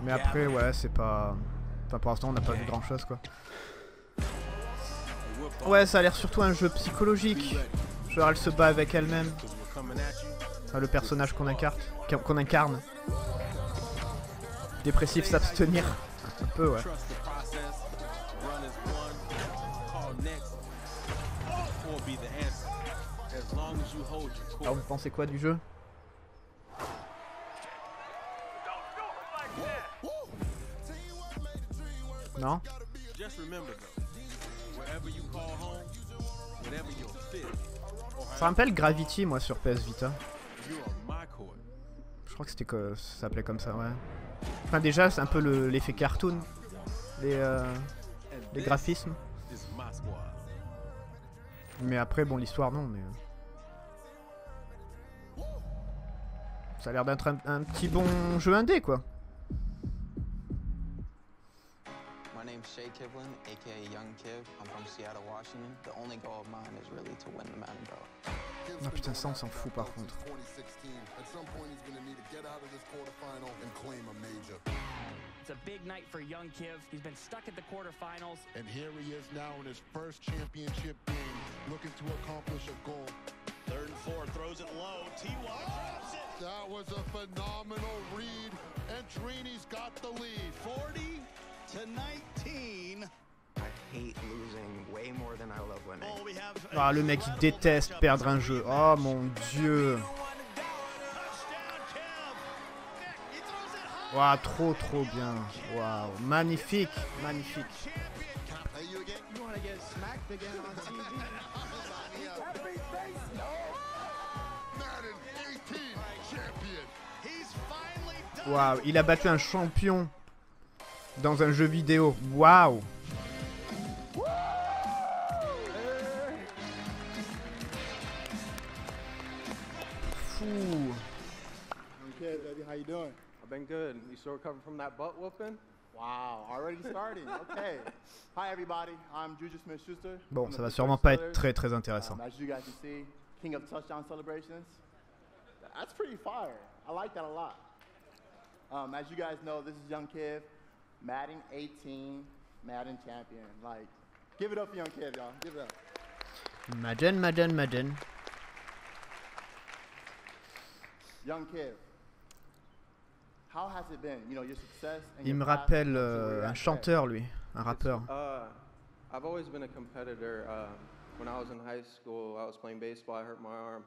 Mais après, ouais, c'est pas. Enfin, pour l'instant, on n'a pas vu grand chose quoi. Ouais, ça a l'air surtout un jeu psychologique. Genre, elle se bat avec elle-même. Enfin, le personnage qu'on incarne. Qu'on incarne. Dépressif, s'abstenir. Un peu, ouais. Alors, course. vous pensez quoi du jeu Non Just remember though, wherever you call home, whenever you're fit, or Ça rappelle Gravity, moi, sur PS Vita. Je crois que c'était que ça s'appelait comme ça, ouais. Enfin, déjà, c'est un peu le- l'effet cartoon. Les, euh, les graphismes. Mais après, bon, l'histoire, non, mais. Ça a l'air d'être un, un petit bon jeu indé, quoi. My name's Shay Kivlin, aka Young Kiv. I'm from Seattle, Washington. The only goal of mine is really to win the Madden Belt. Ah putain, ça, on s'en fout par contre. 2016. At some point, he's going to need to get out of this quarterfinal and claim a major. It's a big night for young Kiv. He's been stuck at the quarterfinals. And here he is now in his first championship game, looking to accomplish a goal. Third and four, throws it low. T.Y. drops it. That was a phenomenal read, and Trini's got the lead. 40 to 19. I hate losing way more than I love winning. Oh, we have Ah, le mec, il déteste perdre un jeu. Oh mon dieu. Waouh, trop trop bien. Waouh, magnifique, magnifique. *laughs* Waouh, il a battu un champion dans un jeu vidéo. Waouh. Fou. Okay, baby, how you doing? I've been good. You still recovering from that butt whooping? Wow, already starting. Okay. *laughs* Hi, everybody. I'm Juju Smith-Schuster. Bon, ça va sûrement pas être très très intéressant. Um, as you guys can see, king of touchdown celebrations. That's pretty fire. I like that a lot. Um, as you guys know, this is Young Kiv, Madden 18, Madden champion. Like, give it up for Young Kiv, y'all. Give it up. Madden, Madden, Madden. Young Kiv, how has it been? You know, your success and Il your me rappelle euh, you're un chanteur, lui, un rappeur. Uh, I've always been a competitor. Uh, when I was in high school, I was playing baseball. I hurt my arm.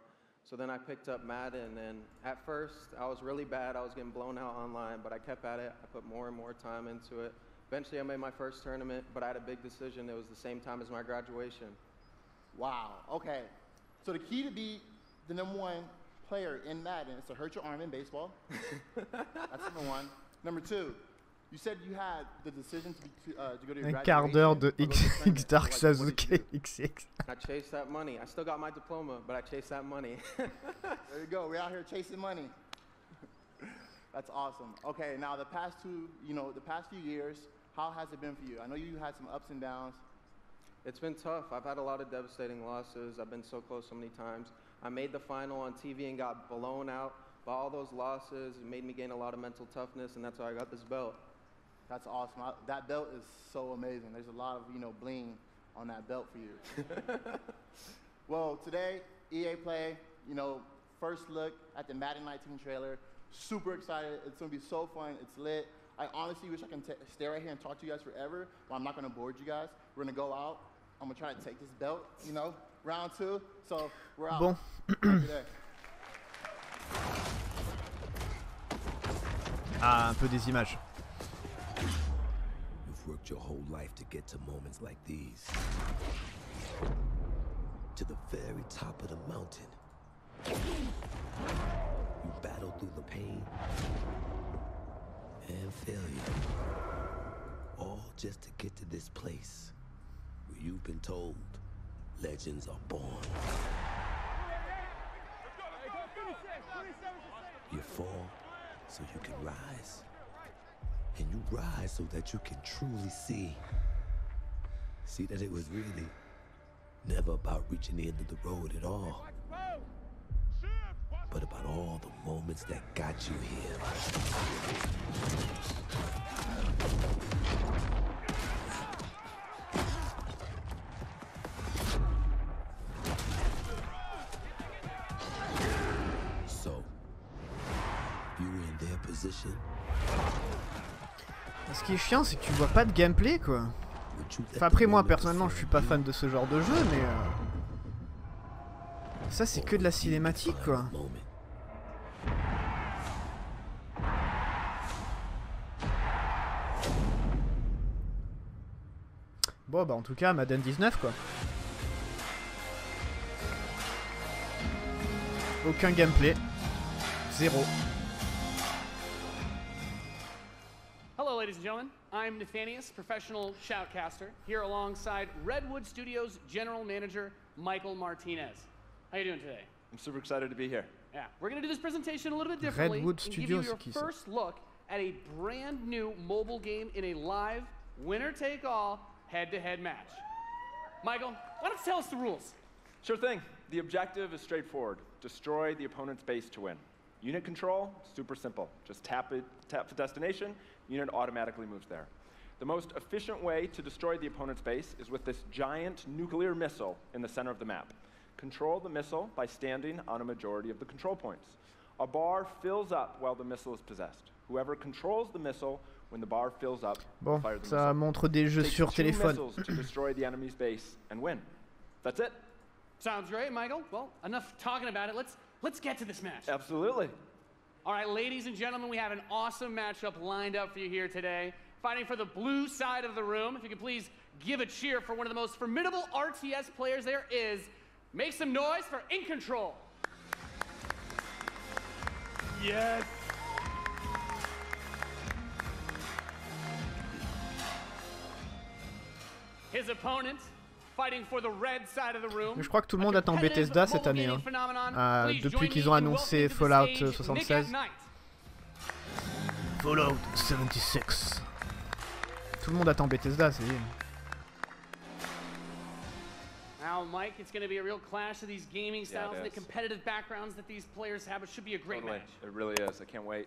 So then I picked up Madden, and at first I was really bad. I was getting blown out online, but I kept at it. I put more and more time into it. Eventually, I made my first tournament, but I had a big decision. It was the same time as my graduation. Wow. Okay. So the key to be the number one player in Madden is to hurt your arm in baseball. *laughs* That's number one. Number two, you said you had the decision to, be, to, uh, to go to your Un quart d'heure de graduation or go to X. X Dark Like, what Sasuke? XX. I chased that money. I still got my diploma, but I chased that money. *laughs* There you go. We're out here chasing money. *laughs* That's awesome. Okay, now the past two, you know, the past few years, how has it been for you? I know you had some ups and downs. It's been tough. I've had a lot of devastating losses. I've been so close so many times. I made the final on TV and got blown out. But all those losses it made me gain a lot of mental toughness, and that's why I got this belt. That's awesome. I, that belt is so amazing. There's a lot of, you know, bling on that belt for you. *laughs* well, today, EA Play, you know, first look at the Madden 19 trailer. Super excited. It's going to be so fun. It's lit. I honestly wish I can t- stay right here and talk to you guys forever, but I'm not going to board you guys. We're going to go out, I'm gonna try to take this belt, you know, round two. So we're out. Bon. Have a good day. Ah, un peu des images. Your whole life to get to moments like these. To the very top of the mountain. You battled through the pain and failure. All just to get to this place where you've been told legends are born. You fall so you can rise. And you rise so that you can truly see. See that it was really never about reaching the end of the road at all. But about all the moments that got you here. Qui est chiant, c'est que tu vois pas de gameplay quoi. Enfin, après, moi personnellement, je suis pas fan de ce genre de jeu, mais. euh, Ça, c'est que de la cinématique quoi. Bon, bah en tout cas, Madden 19 quoi. Aucun gameplay. Zéro. Hello, ladies and gentlemen. I'm Nathanias, professional shoutcaster, here alongside Redwood Studios General Manager Michael Martinez. How you doing today? I'm super excited to be here. Yeah, we're going to do this presentation a little bit differently Redwood and give you your first look at a brand new mobile game in a live winner-take-all head-to-head match. Michael, why don't you tell us the rules? Sure thing. The objective is straightforward destroy the opponent's base to win. Unit control, super simple. Just tap it, tap the destination, unit automatically moves there. The most efficient way to destroy the opponent's base is with this giant nuclear missile in the center of the map. Control the missile by standing on a majority of the control points. A bar fills up while the missile is possessed. Whoever controls the missile when the bar fills up will Bon, fire the ça missile. montre des jeux Takes sur two téléphone. missiles to destroy the enemy's base and win. That's it. Sounds great, Michael. Well, enough talking about it. Let's let's get to this match. Absolutely. All right, ladies and gentlemen, we have an awesome matchup lined up for you here today. Fighting for the blue side of the room, if you could please give a cheer for one of the most formidable RTS players there is. Make some noise for iNcontroL. Yes. His opponent, fighting for the red side of the room. Mais je crois que tout le monde attend Bethesda cette année. hein. Ah, depuis qu'ils ont annoncé Fallout euh, 76. Fallout 76. Tout le monde attend Bethesda, c'est Now, Mike, it's going to be a real clash of these gaming Yeah, styles it and the competitive backgrounds that these players have. It should be a great Totally. match. It really is. I can't wait.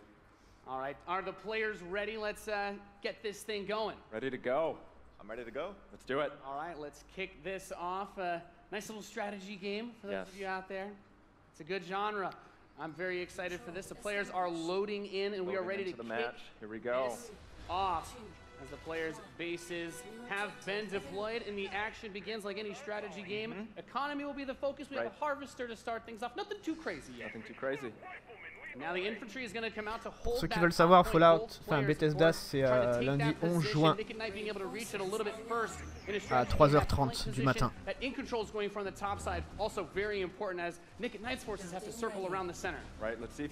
All right, are the players ready? Let's uh, get this thing going. Ready to go. I'm ready to go. Let's do it. All right, let's kick this off. Uh, nice little strategy game for those Yes. of you out there. It's a good genre. I'm very excited for this. The players are loading in, and we are ready to the kick match. Here we go. this off. As the players' bases have been deployed, and the action begins like any strategy game. Economy will be the focus. We have Mm-hmm. A harvester to start things off. Nothing too crazy yet. Nothing too crazy. Pour ceux qui veulent savoir, Fallout, enfin Bethesda, c'est euh, lundi 11 juin. À 3h30 du matin. Right, let's see if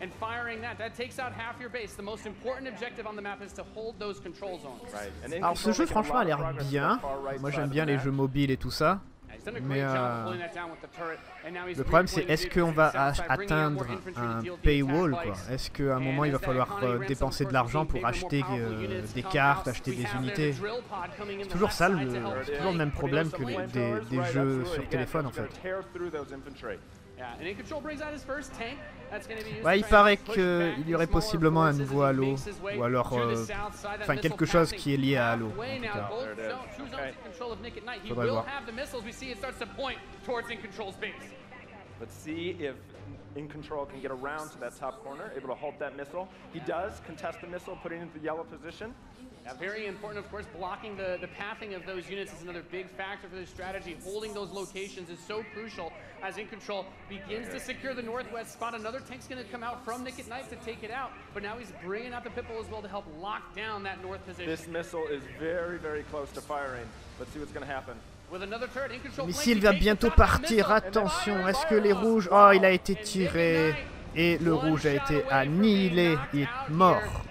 and firing that. That takes out half your base. The most important objective on the map is to hold those control zones. Right. And in Alors ce jeu franchement a l'air bien. the far right Moi j'aime bien les jeux mobiles et tout ça. Mais, euh, le problème c'est est-ce qu'on va atteindre un paywall Est-ce qu'à un moment il va falloir euh, dépenser de l'argent pour acheter euh, des cartes, acheter des unités. C'est toujours ça, le, toujours le même problème que des, jeux sur téléphone en fait. Il paraît qu'il y aurait possiblement un nouveau Halo, ou alors euh, enfin quelque chose qui est lié à Halo. Faudrait voir. Let's see if iNcontroL can get around to that top corner, able to halt that missile. He does contest the missile, putting it into the yellow position. Yeah, very important, of course, blocking the, the pathing of those units is another big factor for this strategy. Holding those locations is so crucial as iNcontroL begins to secure the northwest spot. Another tank's going to come out from Nick at Night to take it out, but now he's bringing out the Pitbull as well to help lock down that north position. This missile is very, very close to firing. Let's see what's going to happen. Le missile va bientôt partir, attention, est-ce que les rouges... Oh, il a été tiré. Et le rouge a été annihilé, il est mort.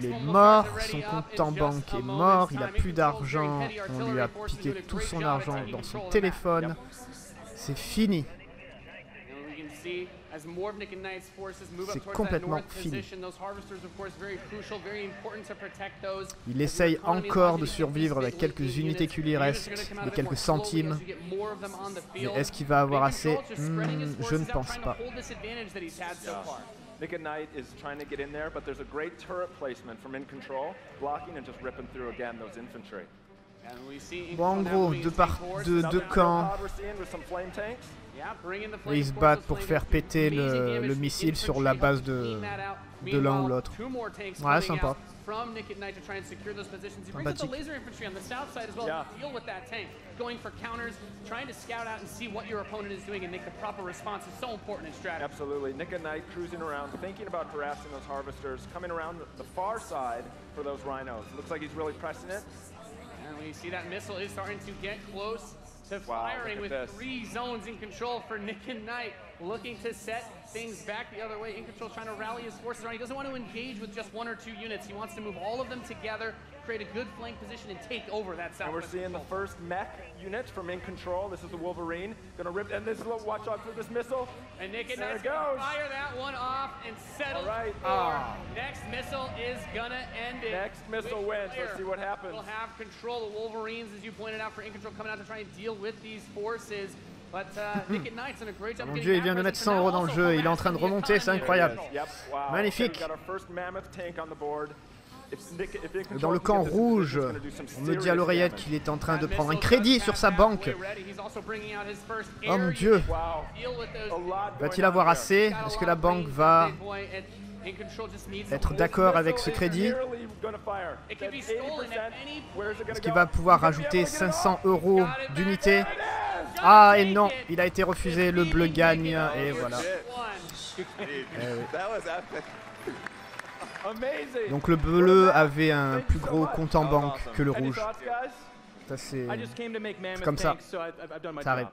Il est mort, son compte en banque est mort, il a plus d'argent, on lui a piqué tout son argent dans son téléphone. C'est fini. C'est up towards that complètement fini. position, those harvesters, of course, very crucial, very important to protect those. Il essaye encore de survivre avec quelques unités qui lui restent, les quelques centimes. Mais est-ce qu'il va avoir assez? Hmm, Je ne pense pas. Nick at Night is trying to get in there, but there's a great turret placement from In Control, blocking and just ripping through again those infantry. Bon, en gros, deux, par... deux, deux camps. Et ils se battent pour faire péter le, le missile sur la base de, de l'un ou l'autre. Ouais, sympa. From Nick at Night to try and secure those positions. He brings up the laser infantry on the south side as well Yeah. to deal with that tank. Going for counters, trying to scout out and see what your opponent is doing and make the proper response is so important in strategy. Absolutely. Nick at Night cruising around, thinking about harassing those harvesters, coming around the, the far side for those rhinos. Looks like he's really pressing it. And we see that missile is starting to get close to Wow, firing with this. three zones in control for Nick at Night, looking to set things back the other way. iNcontroL, trying to rally his forces around. He doesn't want to engage with just one or two units. He wants to move all of them together, create a good flank position, and take over that south. And we're seeing the first mech unit from iNcontroL. This is the Wolverine. Gonna rip, and this is what, watch out for this missile. And Nick and There it goes. fire that one off and settle All right. for Ah. next missile is gonna end it. Next missile Which wins. Let's see what happens. We'll have control. The Wolverines, as you pointed out, for iNcontroL coming out to try and deal with these forces. But uh, *laughs* Nick at Night's done a great job Mon getting dieu, il that vient de presence mettre 100 and euros now dans le also jeu, il est en train de harassing the remonter, c'est incroyable. Yep. Wow. Magnifique. Dans le camp rouge, on me dit à l'oreillette qu'il est en train de prendre un crédit sur sa banque. Oh mon dieu. Va-t-il avoir assez? Est-ce que la banque va être d'accord avec ce crédit? Est-ce qu'il va pouvoir rajouter 500 euros d'unité? Ah et non, il a été refusé, le bleu gagne et voilà. Donc le bleu avait un plus gros compte en banque que le rouge. Ça c'est comme ça. Ça arrive.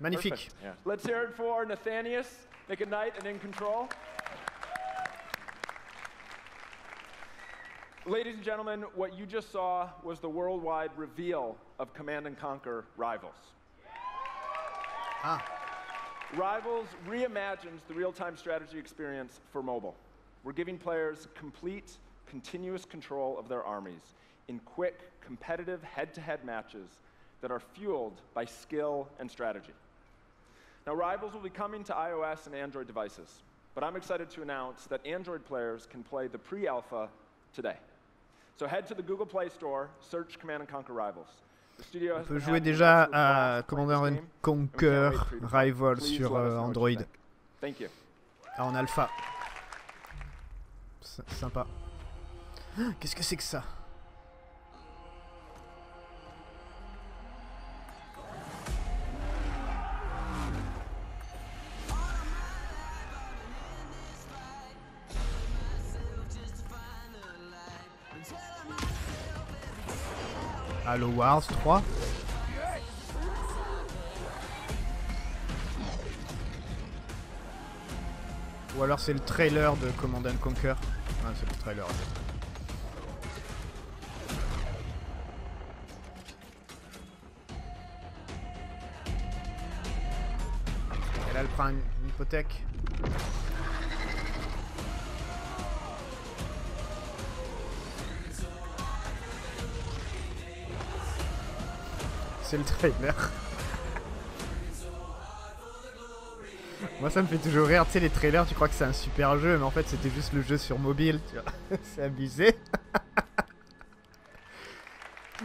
Magnifique. Let's hear it for Nathanius, McKnight and in control. Ladies and gentlemen, what you just saw was the worldwide reveal of Command and Conquer Rivals. Ah. Rivals reimagines the real-time strategy experience for mobile. We're giving players complete, continuous control of their armies in quick, competitive head-to-head matches that are fueled by skill and strategy. Now, Rivals will be coming to iOS and Android devices, but I'm excited to announce that Android players can play the pre-alpha today. So head to the Google Play Store, search Command and Conquer Rivals. On peut jouer déjà à Commander Conquer Rival sur euh, Android. Ah, en alpha. Sympa. *gasps* Qu'est-ce que c'est que ça? 3. Ou alors c'est le trailer de Command and Conquer. Ah, c'est le trailer. Elle prend une hypothèque. C'est le trailer. Moi ça me fait toujours rire, tu sais les trailers tu crois que c'est un super jeu mais en fait c'était juste le jeu sur mobile, *laughs* c'est abusé.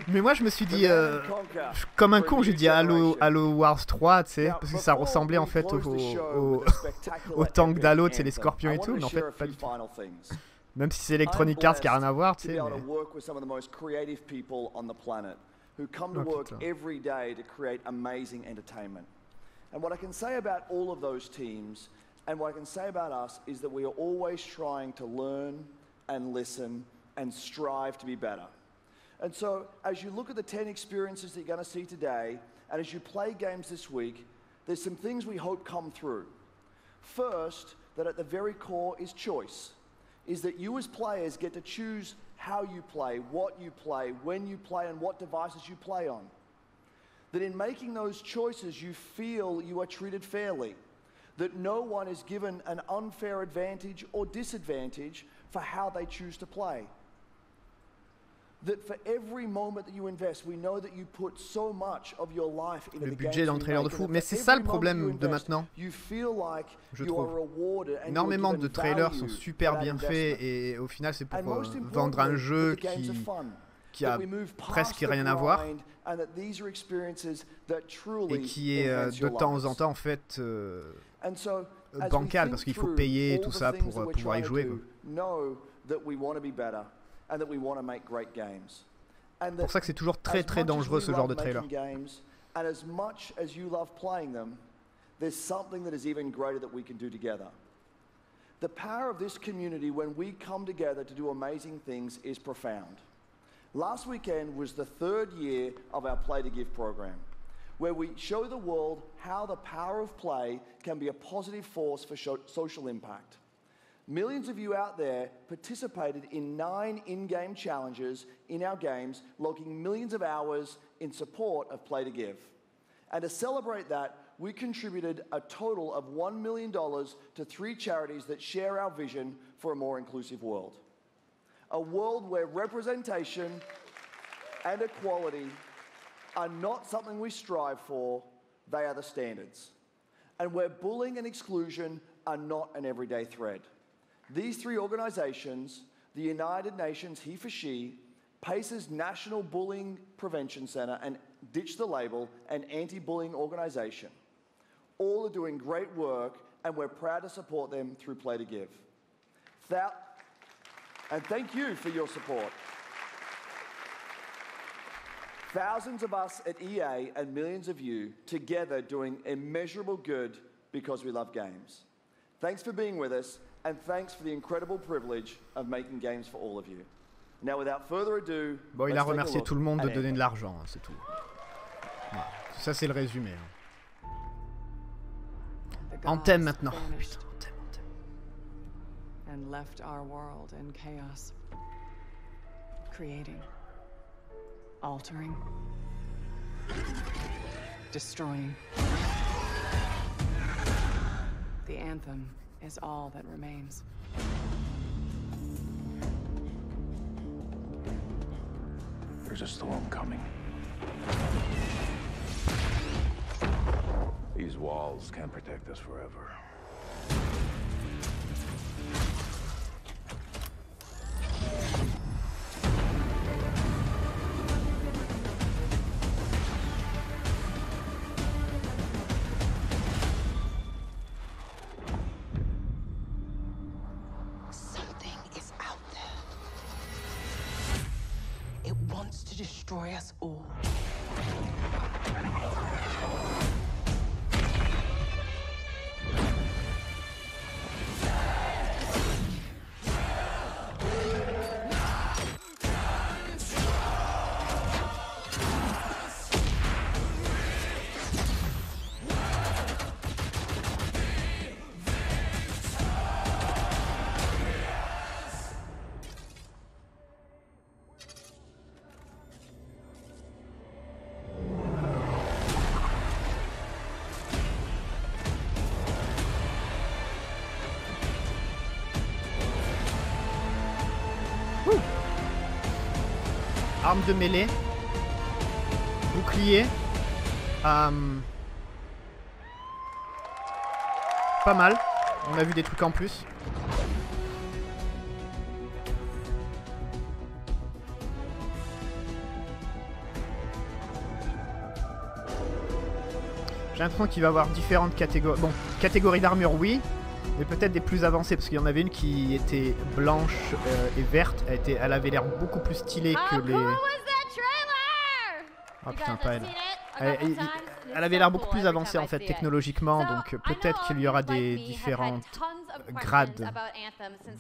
mais moi je me suis dit, euh, comme un con j'ai dit Halo, Halo Wars 3 tu sais, parce que ça ressemblait en fait au, *laughs* au, tank d'Halo, tu sais les scorpions et tout, mais en fait. Même si c'est Electronic Arts qui a rien à voir, tu sais. Able to work with some of the most creative people on the planet who come to work every day to create amazing entertainment. And what I can say about all of those teams and what I can say about us is that we are always trying to learn and listen and strive to be better. And so, as you look at the 10 experiences that you're going to see today, and as you play games this week, there's some things we hope come through. First, that at the very core is choice, is that you as players get to choose how you play, what you play, when you play, and what devices you play on. That in making those choices, you feel you are treated fairly, that no one is given an unfair advantage or disadvantage for how they choose to play. le budget dans le trailer de fou. Mais c'est ça le problème de maintenant. Je trouve. Énormément de trailers sont super bien faits et au final, c'est pour euh, vendre un jeu qui, a presque rien à voir et qui est euh, de temps en temps en fait euh, bancal parce qu'il faut payer tout ça pour pouvoir y jouer. Quoi. Know that we want to be better and that we want to make great games. And C'est pour ça que c'est toujours très très dangereux ce genre de trailer. and as much as you love playing them, there's something that is even greater that we can do together. The power of this community when we come together to do amazing things is profound. Last weekend was the third year of our Play to Give program, where we show the world how the power of play can be a positive force for social impact. Millions of you out there participated in nine in game challenges in our games, logging millions of hours in support of Play to Give. And to celebrate that, we contributed a total of $1 million to three charities that share our vision for a more inclusive world. A world where representation and equality are not something we strive for, they are the standards. And where bullying and exclusion are not an everyday threat. These three organizations, the United Nations He for She, PACER's National Bullying Prevention Center, and Ditch the Label, an anti bullying organization, all are doing great work, and we're proud to support them through Play to Give. Thou- and thank you for your support. Thousands of us at EA and millions of you together doing immeasurable good because we love games. Thanks for being with us, and thanks for the incredible privilege of making games for all of you. Now, without further ado, Bon, il a remercié tout le monde de donner de l'argent, hein, c'est tout. Voilà. Ça c'est le résumé. hein. Maintenant. And left our world in chaos. Creating. Altering. Destroying. The anthem is all that remains. There's a storm coming. These walls can't protect us forever. Arme de mêlée, bouclier. euh, pas mal. On a vu des trucs en plus. J'ai l'impression qu'il va avoir différentes catégories. Bon, catégories d'armure, oui, mais peut-être des plus avancées, parce qu'il y en avait une qui était blanche euh, et verte. Elle, était, elle avait l'air beaucoup plus stylée que les. Oh putain, pas elle. Elle, elle- elle avait l'air beaucoup plus avancée en fait technologiquement, donc peut-être qu'il y aura des différentes grades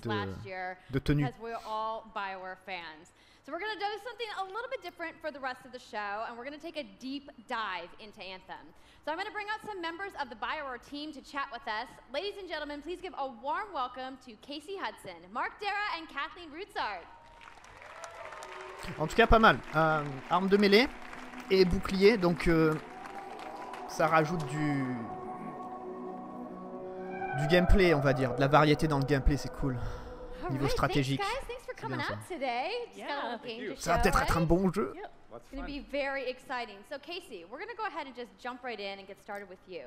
de, de tenue. So we're going to do something a little bit different for the rest of the show, and we're going to take a deep dive into Anthem. So I'm going to bring out some members of the Bioware team to chat with us. Ladies and gentlemen, please give a warm welcome to Casey Hudson, Mark Dara, and Kathleen Rutzard. En tout cas, pas mal. Euh, arme de mêlée et bouclier, donc euh, ça rajoute du du gameplay, on va dire, de la variété dans le gameplay, c'est cool. Niveau stratégique. Thanks, guys. Thanks for coming bien out today. Just got a little game to Ça va show, peut-être être un bon jeu. It's going to be very exciting. So, Casey, we're going to go ahead and just jump right in and get started with you.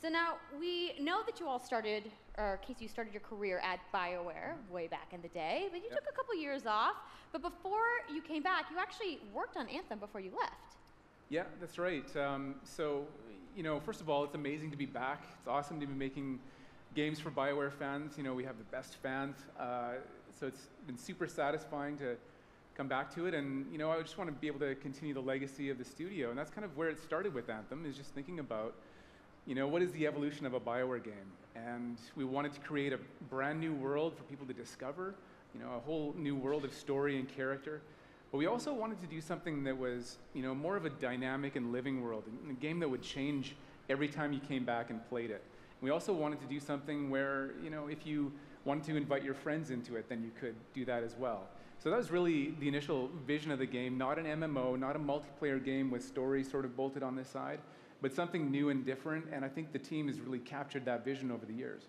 So, now we know that you all started, or Casey, you started your career at BioWare way back in the day, but you took a couple years off. But before you came back, you actually worked on Anthem before you left. Yeah, that's right. Um, so, you know, first of all, it's amazing to be back. It's awesome to be making games for BioWare fans. You know, we have the best fans. Uh, so it's been super satisfying to come back to it. And, you know, I just want to be able to continue the legacy of the studio. And that's kind of where it started with Anthem, is just thinking about, you know, what is the evolution of a BioWare game? And we wanted to create a brand new world for people to discover, you know, a whole new world of story and character. But we also wanted to do something that was, you know, more of a dynamic and living world, a game that would change every time you came back and played it. We also wanted to do something where, you know, if you wanted to invite your friends into it, then you could do that as well. So that was really the initial vision of the game, not an MMO, not a multiplayer game with stories sort of bolted on this side, but something new and different, and I think the team has really captured that vision over the years.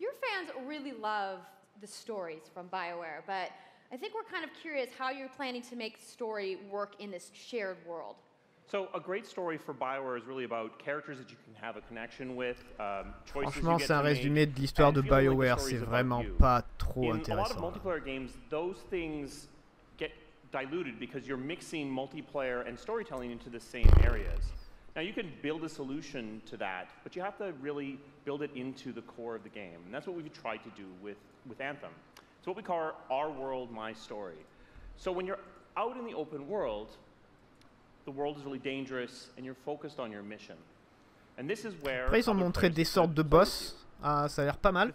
Your fans really love the stories from BioWare, but I think we're kind of curious how you're planning to make story work in this shared world. So a great story for Bioware is really about characters that you can have a connection with, um, choices Franchement, you get c'est un to make, résumé de l'histoire de feeling like the BioWare, c'est vraiment pas trop In a lot of multiplayer games, those things get diluted because you're mixing multiplayer and storytelling into the same areas. Now you can build a solution to that, but you have to really build it into the core of the game. And that's what we've tried to do with, with Anthem. It's what we call our, our world, my story. So when you're out in the open world, the world is really dangerous and you're focused on your mission. And this is where Après, ils ont montré des sortes de boss. Ah, ça a l'air pas mal.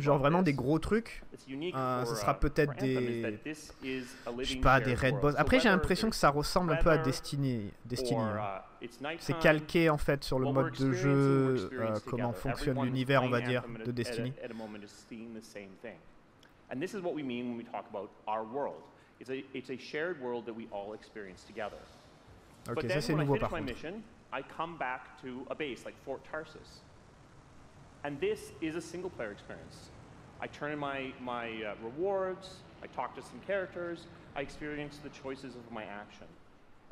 Genre vraiment des gros trucs. Euh, for, ce sera peut-être des. Je sais pas, des raid boss. Après, j'ai l'impression que ça ressemble un peu à Destiny. Destiny. hein. uh, C'est calqué en fait sur le mode de jeu, euh, comment fonctionne l'univers, on va dire, de Destiny. And this is what we mean when we talk about our world. It's a, it's a shared world that we all experience together. Ok, but ça, then c'est when I nouveau, finish my contre. mission, I come back to a base like Fort Tarsis. And this is a single player experience. I turn in my, my uh, rewards, I talk to some characters, I experience the choices of my action.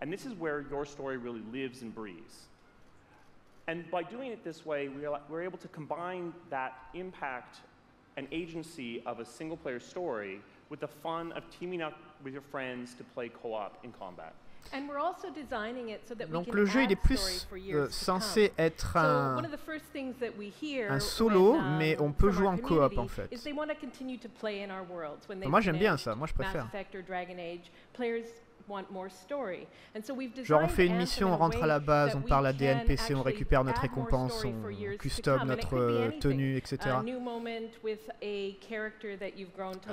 And this is where your story really lives and breathes. And by doing it this way, we are, we're able to combine that impact and agency of a single player story with the fun of teaming up with your friends to play co op in combat. Donc le jeu il est plus euh, censé être un, solo, mais on peut jouer en coop en fait. Moi j'aime bien ça, moi je préfère. Genre on fait une mission, on rentre à la base, on parle à des NPC, on récupère notre récompense, on custom notre euh, tenue, etc.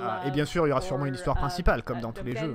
Ah, et bien sûr, il y aura sûrement une histoire principale, comme dans tous les jeux.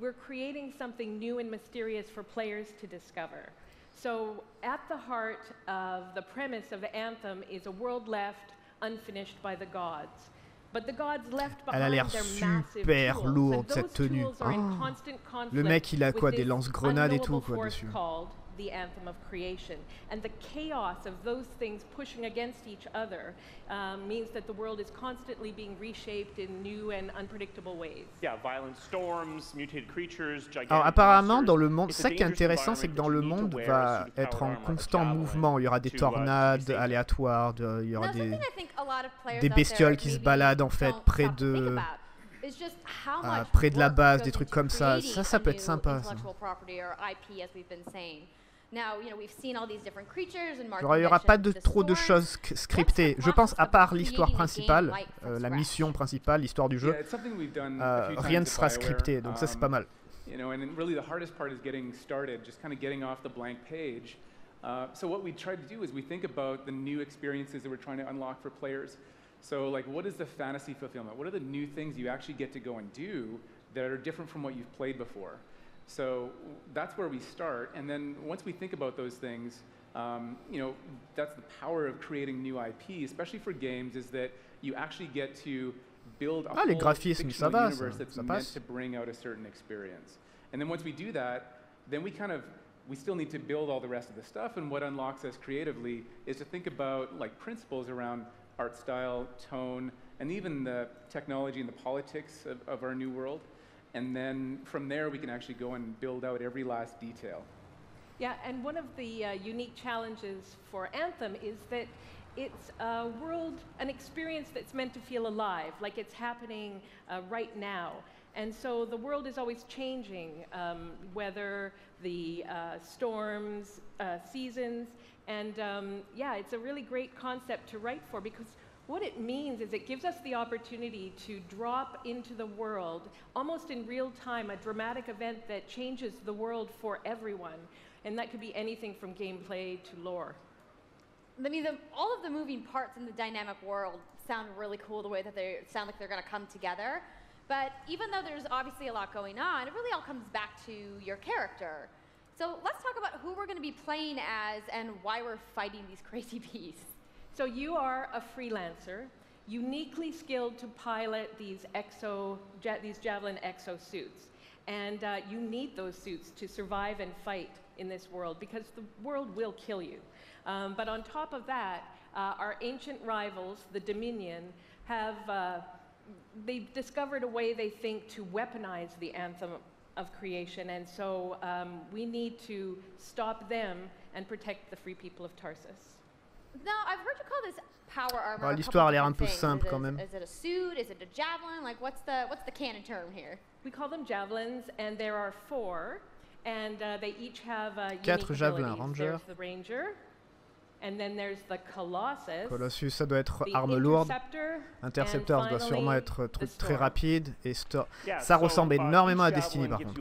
we're creating something new and mysterious for players to discover. So, at the heart of the premise of Anthem is a world left unfinished by the gods. But the gods left Elle a behind l'air their massive super lourde cette tenue. tools are in Oh. constant conflict Le mec il a quoi Des lance-grenades et tout quoi dessus. called the anthem of creation. And the chaos of those things pushing against each other um, means that the world is constantly being reshaped in new and unpredictable ways. Yeah, violent storms, mutated creatures, gigantic Alors apparemment dans le monde, ça qui est intéressant, c'est que dans le monde va être en constant mouvement. Il y aura des uh, tornades aléatoires, de- il y aura des, des bestioles qui se baladent en fait près de, ah, près de la base, des trucs comme ça. Ça, ça peut être sympa. ça. Intellectual property or IP, as we've been saying. Now, you know, we've seen all these different creatures and Mark Genre, il n'y aura pas de the trop de choses scriptées. Je pense, à part l'histoire principale, euh, la mission principale, l'histoire du jeu, Yeah, it's something we've done a euh, rien ne sera scripté, donc ça c'est um, pas mal. You know, and then really the hardest part is getting started, just kind of the blank page. Uh, so what we try to do is we think about the new experiences that we're trying to unlock for players. So like, what is the fantasy fulfillment? What are the new things you actually get to go and do that are different from what you've played before? So that's where we start, and then once we think about those things, um, you know, that's the power of creating new IP, especially for games, is that you actually get to build a Ah, whole graphismes, ça fictional va, universe that's ça meant passe. to bring out a certain experience. And then once we do that, then we kind of we still need to build all the rest of the stuff. And what unlocks us creatively is to think about like principles around art style, tone, and even the technology and the politics of, of our new world. And then from there, we can actually go and build out every last detail. Yeah, and one of the uh, unique challenges for Anthem is that it's a world, an experience that's meant to feel alive, like it's happening uh, right now. And so the world is always changing, um, the uh, storms, uh, seasons, and um, yeah, it's a really great concept to write for because what it means is it gives us the opportunity to drop into the world, almost in real time, a dramatic event that changes the world for everyone. And that could be anything from gameplay to lore. I mean, the, all of the moving parts in the dynamic world sound really cool. The way that they sound like they're going to come together. But even though there's obviously a lot going on, it really all comes back to your character. So let's talk about who we're going to be playing as and why we're fighting these *laughs* crazy beasts. So you are a freelancer, uniquely skilled to pilot these exo, ja- these javelin exo suits, and uh, you need those suits to survive and fight in this world because the world will kill you. Um, but on top of that, uh, our ancient rivals, the Dominion, have uh, they've discovered a way they think to weaponize the anthem of creation, and so um, we need to stop them and protect the free people of Tarsis. Ah, L'histoire a l'air un peu simple quand même. Is it a suit? Is it a javelin? Like, what's the, what's the canon term here? We call them javelins, and there are four, and uh, they each have uh, Quatre javelins. There's the ranger, and then there's the colossus. Colossus, ça doit être the arme lourde. Intercepteur, doit sûrement être truc très rapide et yeah, ça so ressemble énormément à Destiny par contre.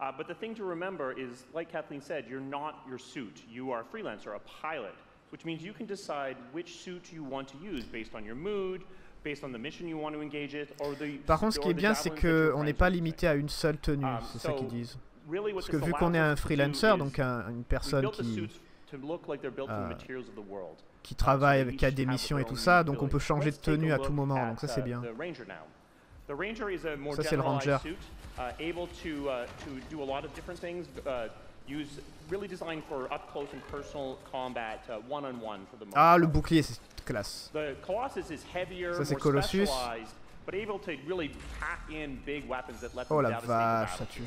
Uh, but the thing to remember is, like Kathleen said, you're not your suit. You are a freelancer, a pilot, which means you can decide which suit you want to use based on your mood, Par contre, ce qui est bien, c'est qu'on n'est pas limité à une seule tenue, um, c'est ça qu'ils disent. Parce que vu qu'on est un freelancer, donc un, une personne qui, euh, qui travaille, qui a des missions et tout ça, donc on peut changer de tenue à tout moment, donc ça c'est uh, bien. Ça c'est le ranger uh, able to uh, to do a lot of different things. Uh, use really designed for up close and personal combat, uh, one on one for the most Ah, le bouclier, c'est classe. The Colossus is heavier, Ça, c'est more Colossus. specialized, but able to really pack in big weapons that let Oh them la vache, ça tue.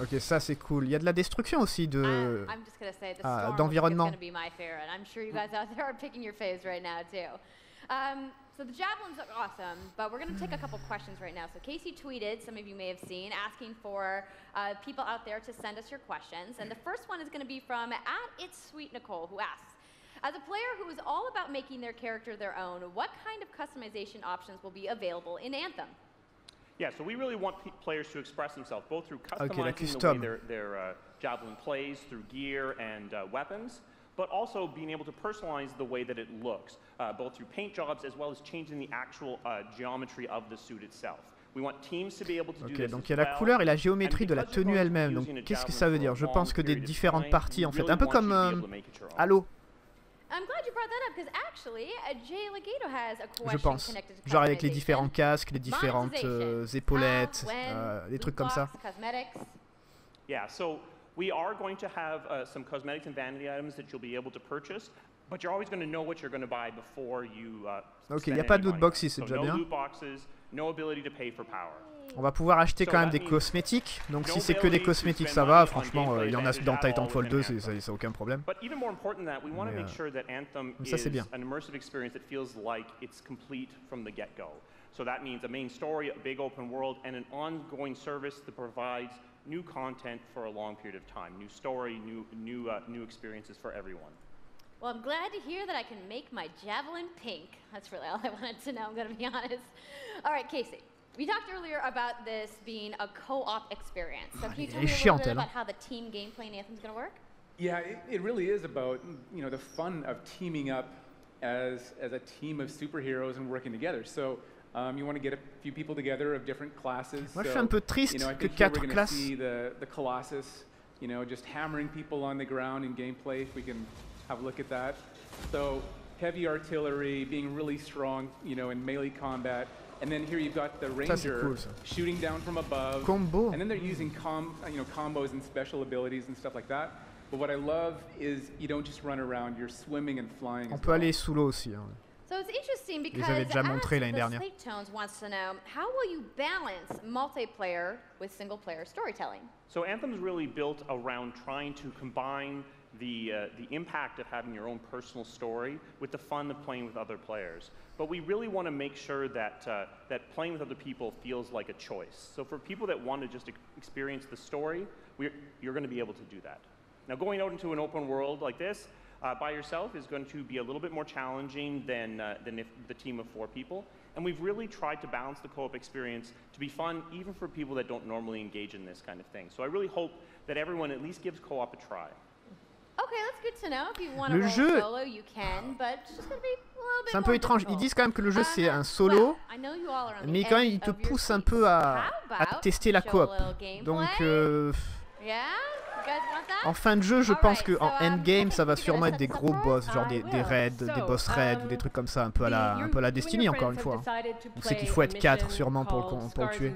Ok, ça c'est cool. Il y a de la destruction aussi de I'm just gonna say the ah, storm d'environnement. is gonna be my favorite. I'm sure you guys out there are picking your faves right now too. Um, so the javelins look awesome, but we're gonna take a couple questions right now. So Casey tweeted, some of you may have seen, asking for uh, people out there to send us your questions, and the first one is gonna be from at it's sweet Nicole, who asks. As a player who is all about making their character their own, what kind of customization options will be available in Anthem? Yeah, so we really want pe- players to express themselves both through Ok, customizing the way their, their uh, javelin plays through gear and uh, weapons, but also being able to personalize the way that it looks, uh, both through paint jobs as well as changing the actual uh, geometry of the suit itself. Okay, donc il y a la couleur et la géométrie de la tenue elle-même. Donc qu'est-ce que ça veut dire? Je pense que des différentes parties en fait, un peu comme euh, Halo. Je pense. Genre avec les différents casques, les différentes euh, épaulettes, euh, des trucs comme ça. Box, cosmetics. Yeah, so we are going to have uh, some cosmetics and vanity items that you'll be able to purchase, but you're always going to know what you're going to buy before you. Uh, Ok, il n'y a pas de loot money. boxes, c'est So déjà no bien. loot boxes, no ability to pay for power. On va pouvoir acheter So quand même des cosmétiques. Donc no si c'est que des cosmétiques, ça va. Franchement, euh, il y en a dans Titanfall within 2, Anthem. c'est- aucun problème. But even more important that, we want to Mais, make euh, sure that Anthem mais ça, is c'est bien. an immersive experience that feels like it's complete from the get-go. So that means a main story, a big open world, and an ongoing service that provides new content for a long period of time. New story, new, new, uh, new experiences for everyone. Well, I'm glad to hear that I can make my javelin pink. That's really all I *laughs* wanted to know, I'm going to be *laughs* honest. All right, Casey. We talked earlier about this being a co-op experience. So can you elle tell me a little chiante, bit about how the team gameplay in Anthem is going to work? Yeah, it, it really is about you know the fun of teaming up as as a team of superheroes and working together. So um, you want to get a few people together of different classes. Moi, je so, suis un peu triste you know, I que quatre classes- see the the Colossus, you know, just hammering people on the ground in gameplay. If we can have a look at that. So heavy artillery, being really strong, you know, in melee combat. And then here you've got the ranger cool, shooting down from above. Combo. And then they're using com, you know, combos and special abilities and stuff like that. But what I love is you don't just run around, you're swimming and flying. On peut well. aller sous l'eau aussi. hein. So it's interesting because avais déjà as montré l'année the dernière. Slate Tones wants to know, how will you balance multiplayer with single-player storytelling? So Anthem's really built around trying to combine the, uh, the impact of having your own personal story with the fun of playing with other players. But we really want to make sure that, uh, that playing with other people feels like a choice. So for people that want to just ex- experience the story, we're, you're going to be able to do that. Now going out into an open world like this uh, by yourself is going to be a little bit more challenging than, uh, than if the team of four people. And we've really tried to balance the co-op experience to be fun even for people that don't normally engage in this kind of thing. So I really hope that everyone at least gives co-op a try. Okay, that's good to know. If you want to Le roll jeu- solo, you can, but it's just going to be a little bit C'est un peu more étrange. Ils difficult. disent quand même que le jeu Um, c'est un solo, I know you all are on the mais quand même edge il te of your un peu à, à tester la show a coop. little Donc gameplay? euh, Yeah? En fin de jeu, je pense que en um, endgame, ça va *laughs* sûrement être des gros boss, genre des, des raids, des boss raids ou des um, trucs comme ça, un peu à la, un peu à la Destiny encore une fois. On sait qu'il faut être 4 sûrement pour le, pour le tuer.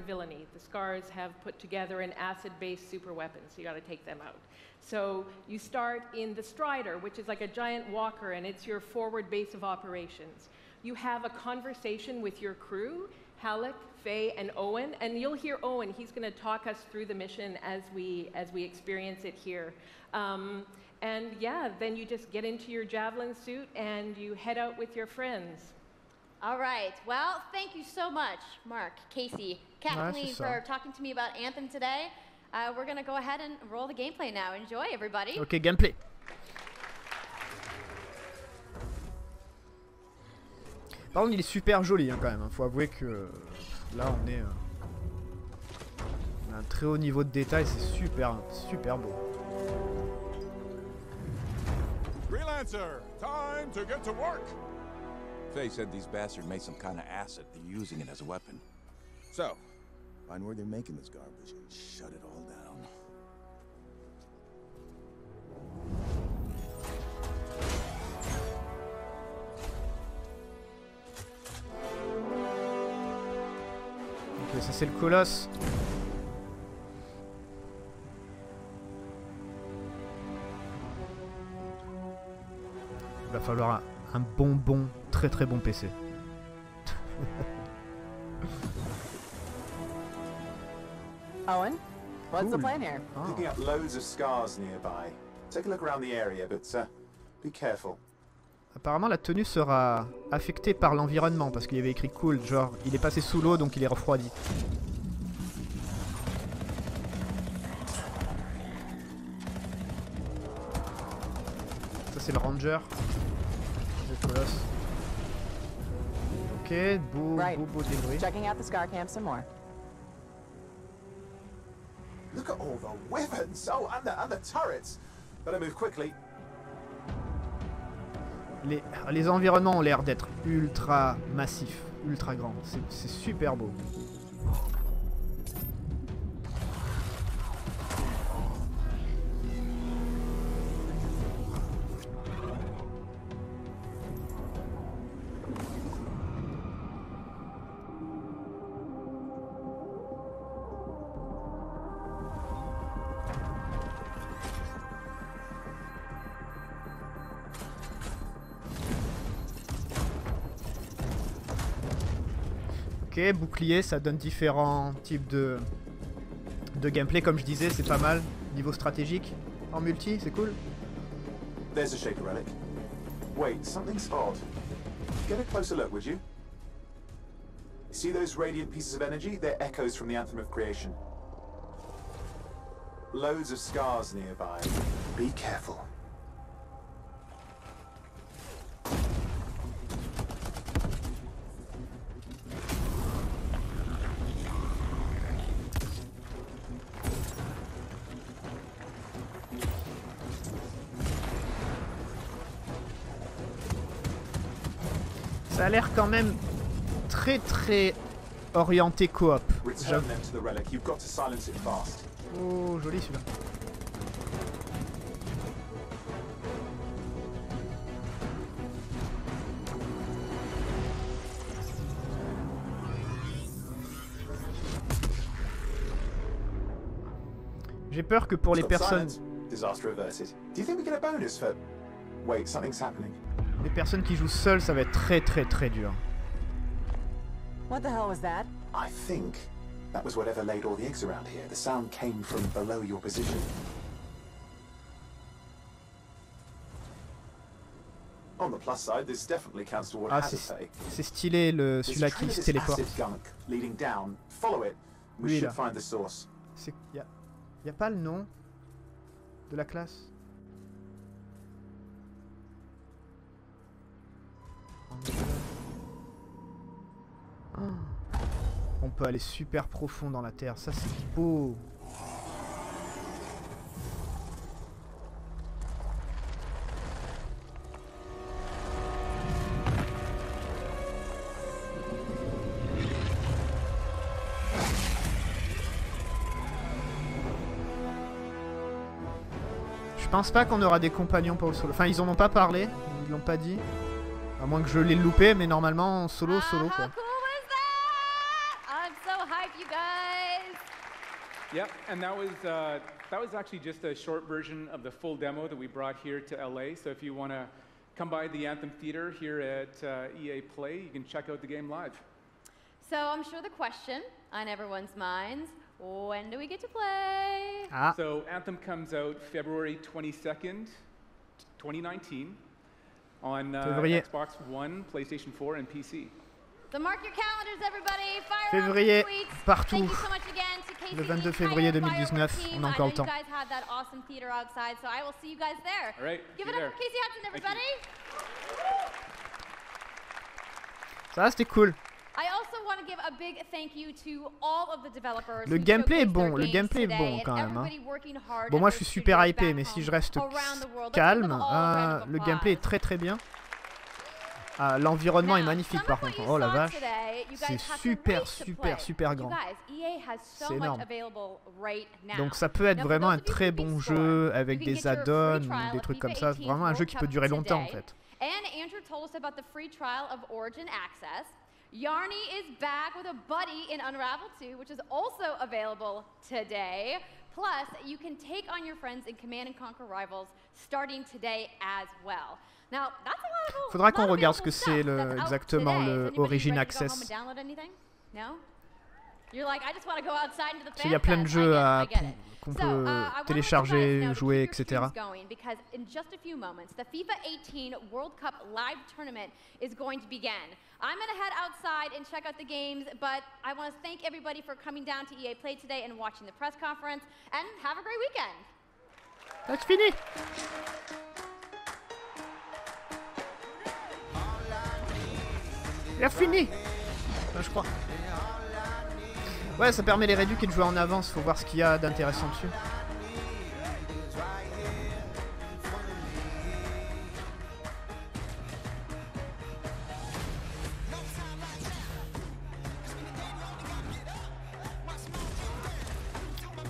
So you start in the Strider, which is like a giant walker, and it's your forward base of operations. You have a conversation with your crew Haluk, Faye, and Owen, and you'll hear Owen. He's going to talk us through the mission as we as we experience it here. Um, and yeah, then you just get into your javelin suit and you head out with your friends. All right. Well, thank you so much, Mark, Casey, Cathleen, c'est ça. for talking to me about Anthem today. Uh, we're going to go ahead and roll the gameplay now. Enjoy, everybody. Ok, gameplay. Par contre, il est super joli hein, quand même. Faut avouer que euh, là, on est, euh, on a un très haut niveau de détail. C'est super, super beau. Freelancer, time to get to work. Faye said these bastards made some kind of acid. They're using it as a weapon. So, find where they're making this garbage and shut it all down. Ok, ça c'est le colosse. Il va falloir un, un bon bon, très très bon PC. *laughs* Owen, what's the plan here? Picking up loads of scars nearby. Take a look around the area, but uh, be careful. Apparemment la tenue sera affectée par l'environnement parce qu'il y avait écrit cool, genre il est passé sous l'eau donc il est refroidi. Ça c'est le ranger. Le colosse. Ok, beau, Right. beau, beau débris. Checking out the Scar Camp some more. Look at all the weapons! Oh, and the, and the turrets! Better move quickly. Les, environnements ont l'air d'être ultra massifs, ultra grands. C'est super beau. Ok, bouclier, ça donne différents types de, de gameplay. Comme je disais, c'est pas mal. Niveau stratégique, en multi, c'est cool. There's a shaker relic. Wait, something's odd. Get a closer look, would you? See those radiant pieces of energy? They're echoes from the Anthem of Creation. Loads of scars nearby. Be careful. Ça a l'air quand même très très orienté coop. Oh, joli celui-là. J'ai peur que pour les personnes, silence. Disaster averted. Do you think we get a bonus for... Wait, something's happening? Les personnes qui jouent seules, ça va être très très très dur. What the hell was that? I think that was whatever laid all the eggs around here. The sound came from below your position. On the plus side, this definitely counts toward Ah, c'est stylé le celui-là qui se téléporte. leading down. Follow it. We should là. find the source. C'est y a, y a pas le nom de la classe. On peut aller super profond dans la terre, ça c'est beau. Je pense pas qu'on aura des compagnons pour le solo. Enfin, ils en ont pas parlé, ils l'ont pas dit. À moins que je l'ai loupé, mais normalement, solo, solo quoi. I'm so hyped, you guys. Yep, and that was uh, that was actually just a short version of the full demo that we brought here to LA. So if you want to come by the Anthem Theater here at uh, EA Play, you can check out the game live. So I'm sure the question on everyone's minds, when do we get to play? Ah. So Anthem comes out February 22nd, 2019, on uh, février. Xbox One, PlayStation 4 and PC. Mark calendars, everybody. Fire février partout. So again, le 22 février 2019, on a encore le temps. Ça c'était cool. Le gameplay est bon, le gameplay est bon quand même. Hein. Bon, moi je suis super hypé, mais si je reste calme, hein, le gameplay est très très bien. Ah, l'environnement est magnifique par contre. Oh la vache. C'est super, super, super grand. C'est énorme. Donc ça peut être vraiment un très bon jeu avec des add-ons ou des trucs comme ça. Vraiment un jeu qui peut durer longtemps en fait. And Andrew told us about the free trial of Origin Access. Yarny is back with a buddy in Unravel 2, which is also available today. Plus, you can take on your friends in Command and Conquer Rivals starting today as well. Now, that's a lot of Faudra qu'on regarde ce que c'est stuff le- that's out exactement le Origin ready to go home Access. and download anything? No? You're like, I just want to go outside into the Parce qu'il y a plein de fan fest. I jeux get it, à- I get it. qu'on peut uh, I wanna télécharger, jouer, etc. going because in just a few moments, the FIFA 18 World Cup live tournament is going to begin. I'm going to head outside and check out the games, but I want to thank everybody for coming down to EA Play today and watching the press conference, and have a great weekend. That's fini Il a fini Je crois. Ouais, ça permet les réduits de jouer en avance. Faut voir ce qu'il y a d'intéressant dessus.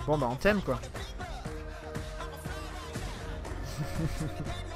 Bon bah on t'aime quoi. *laughs*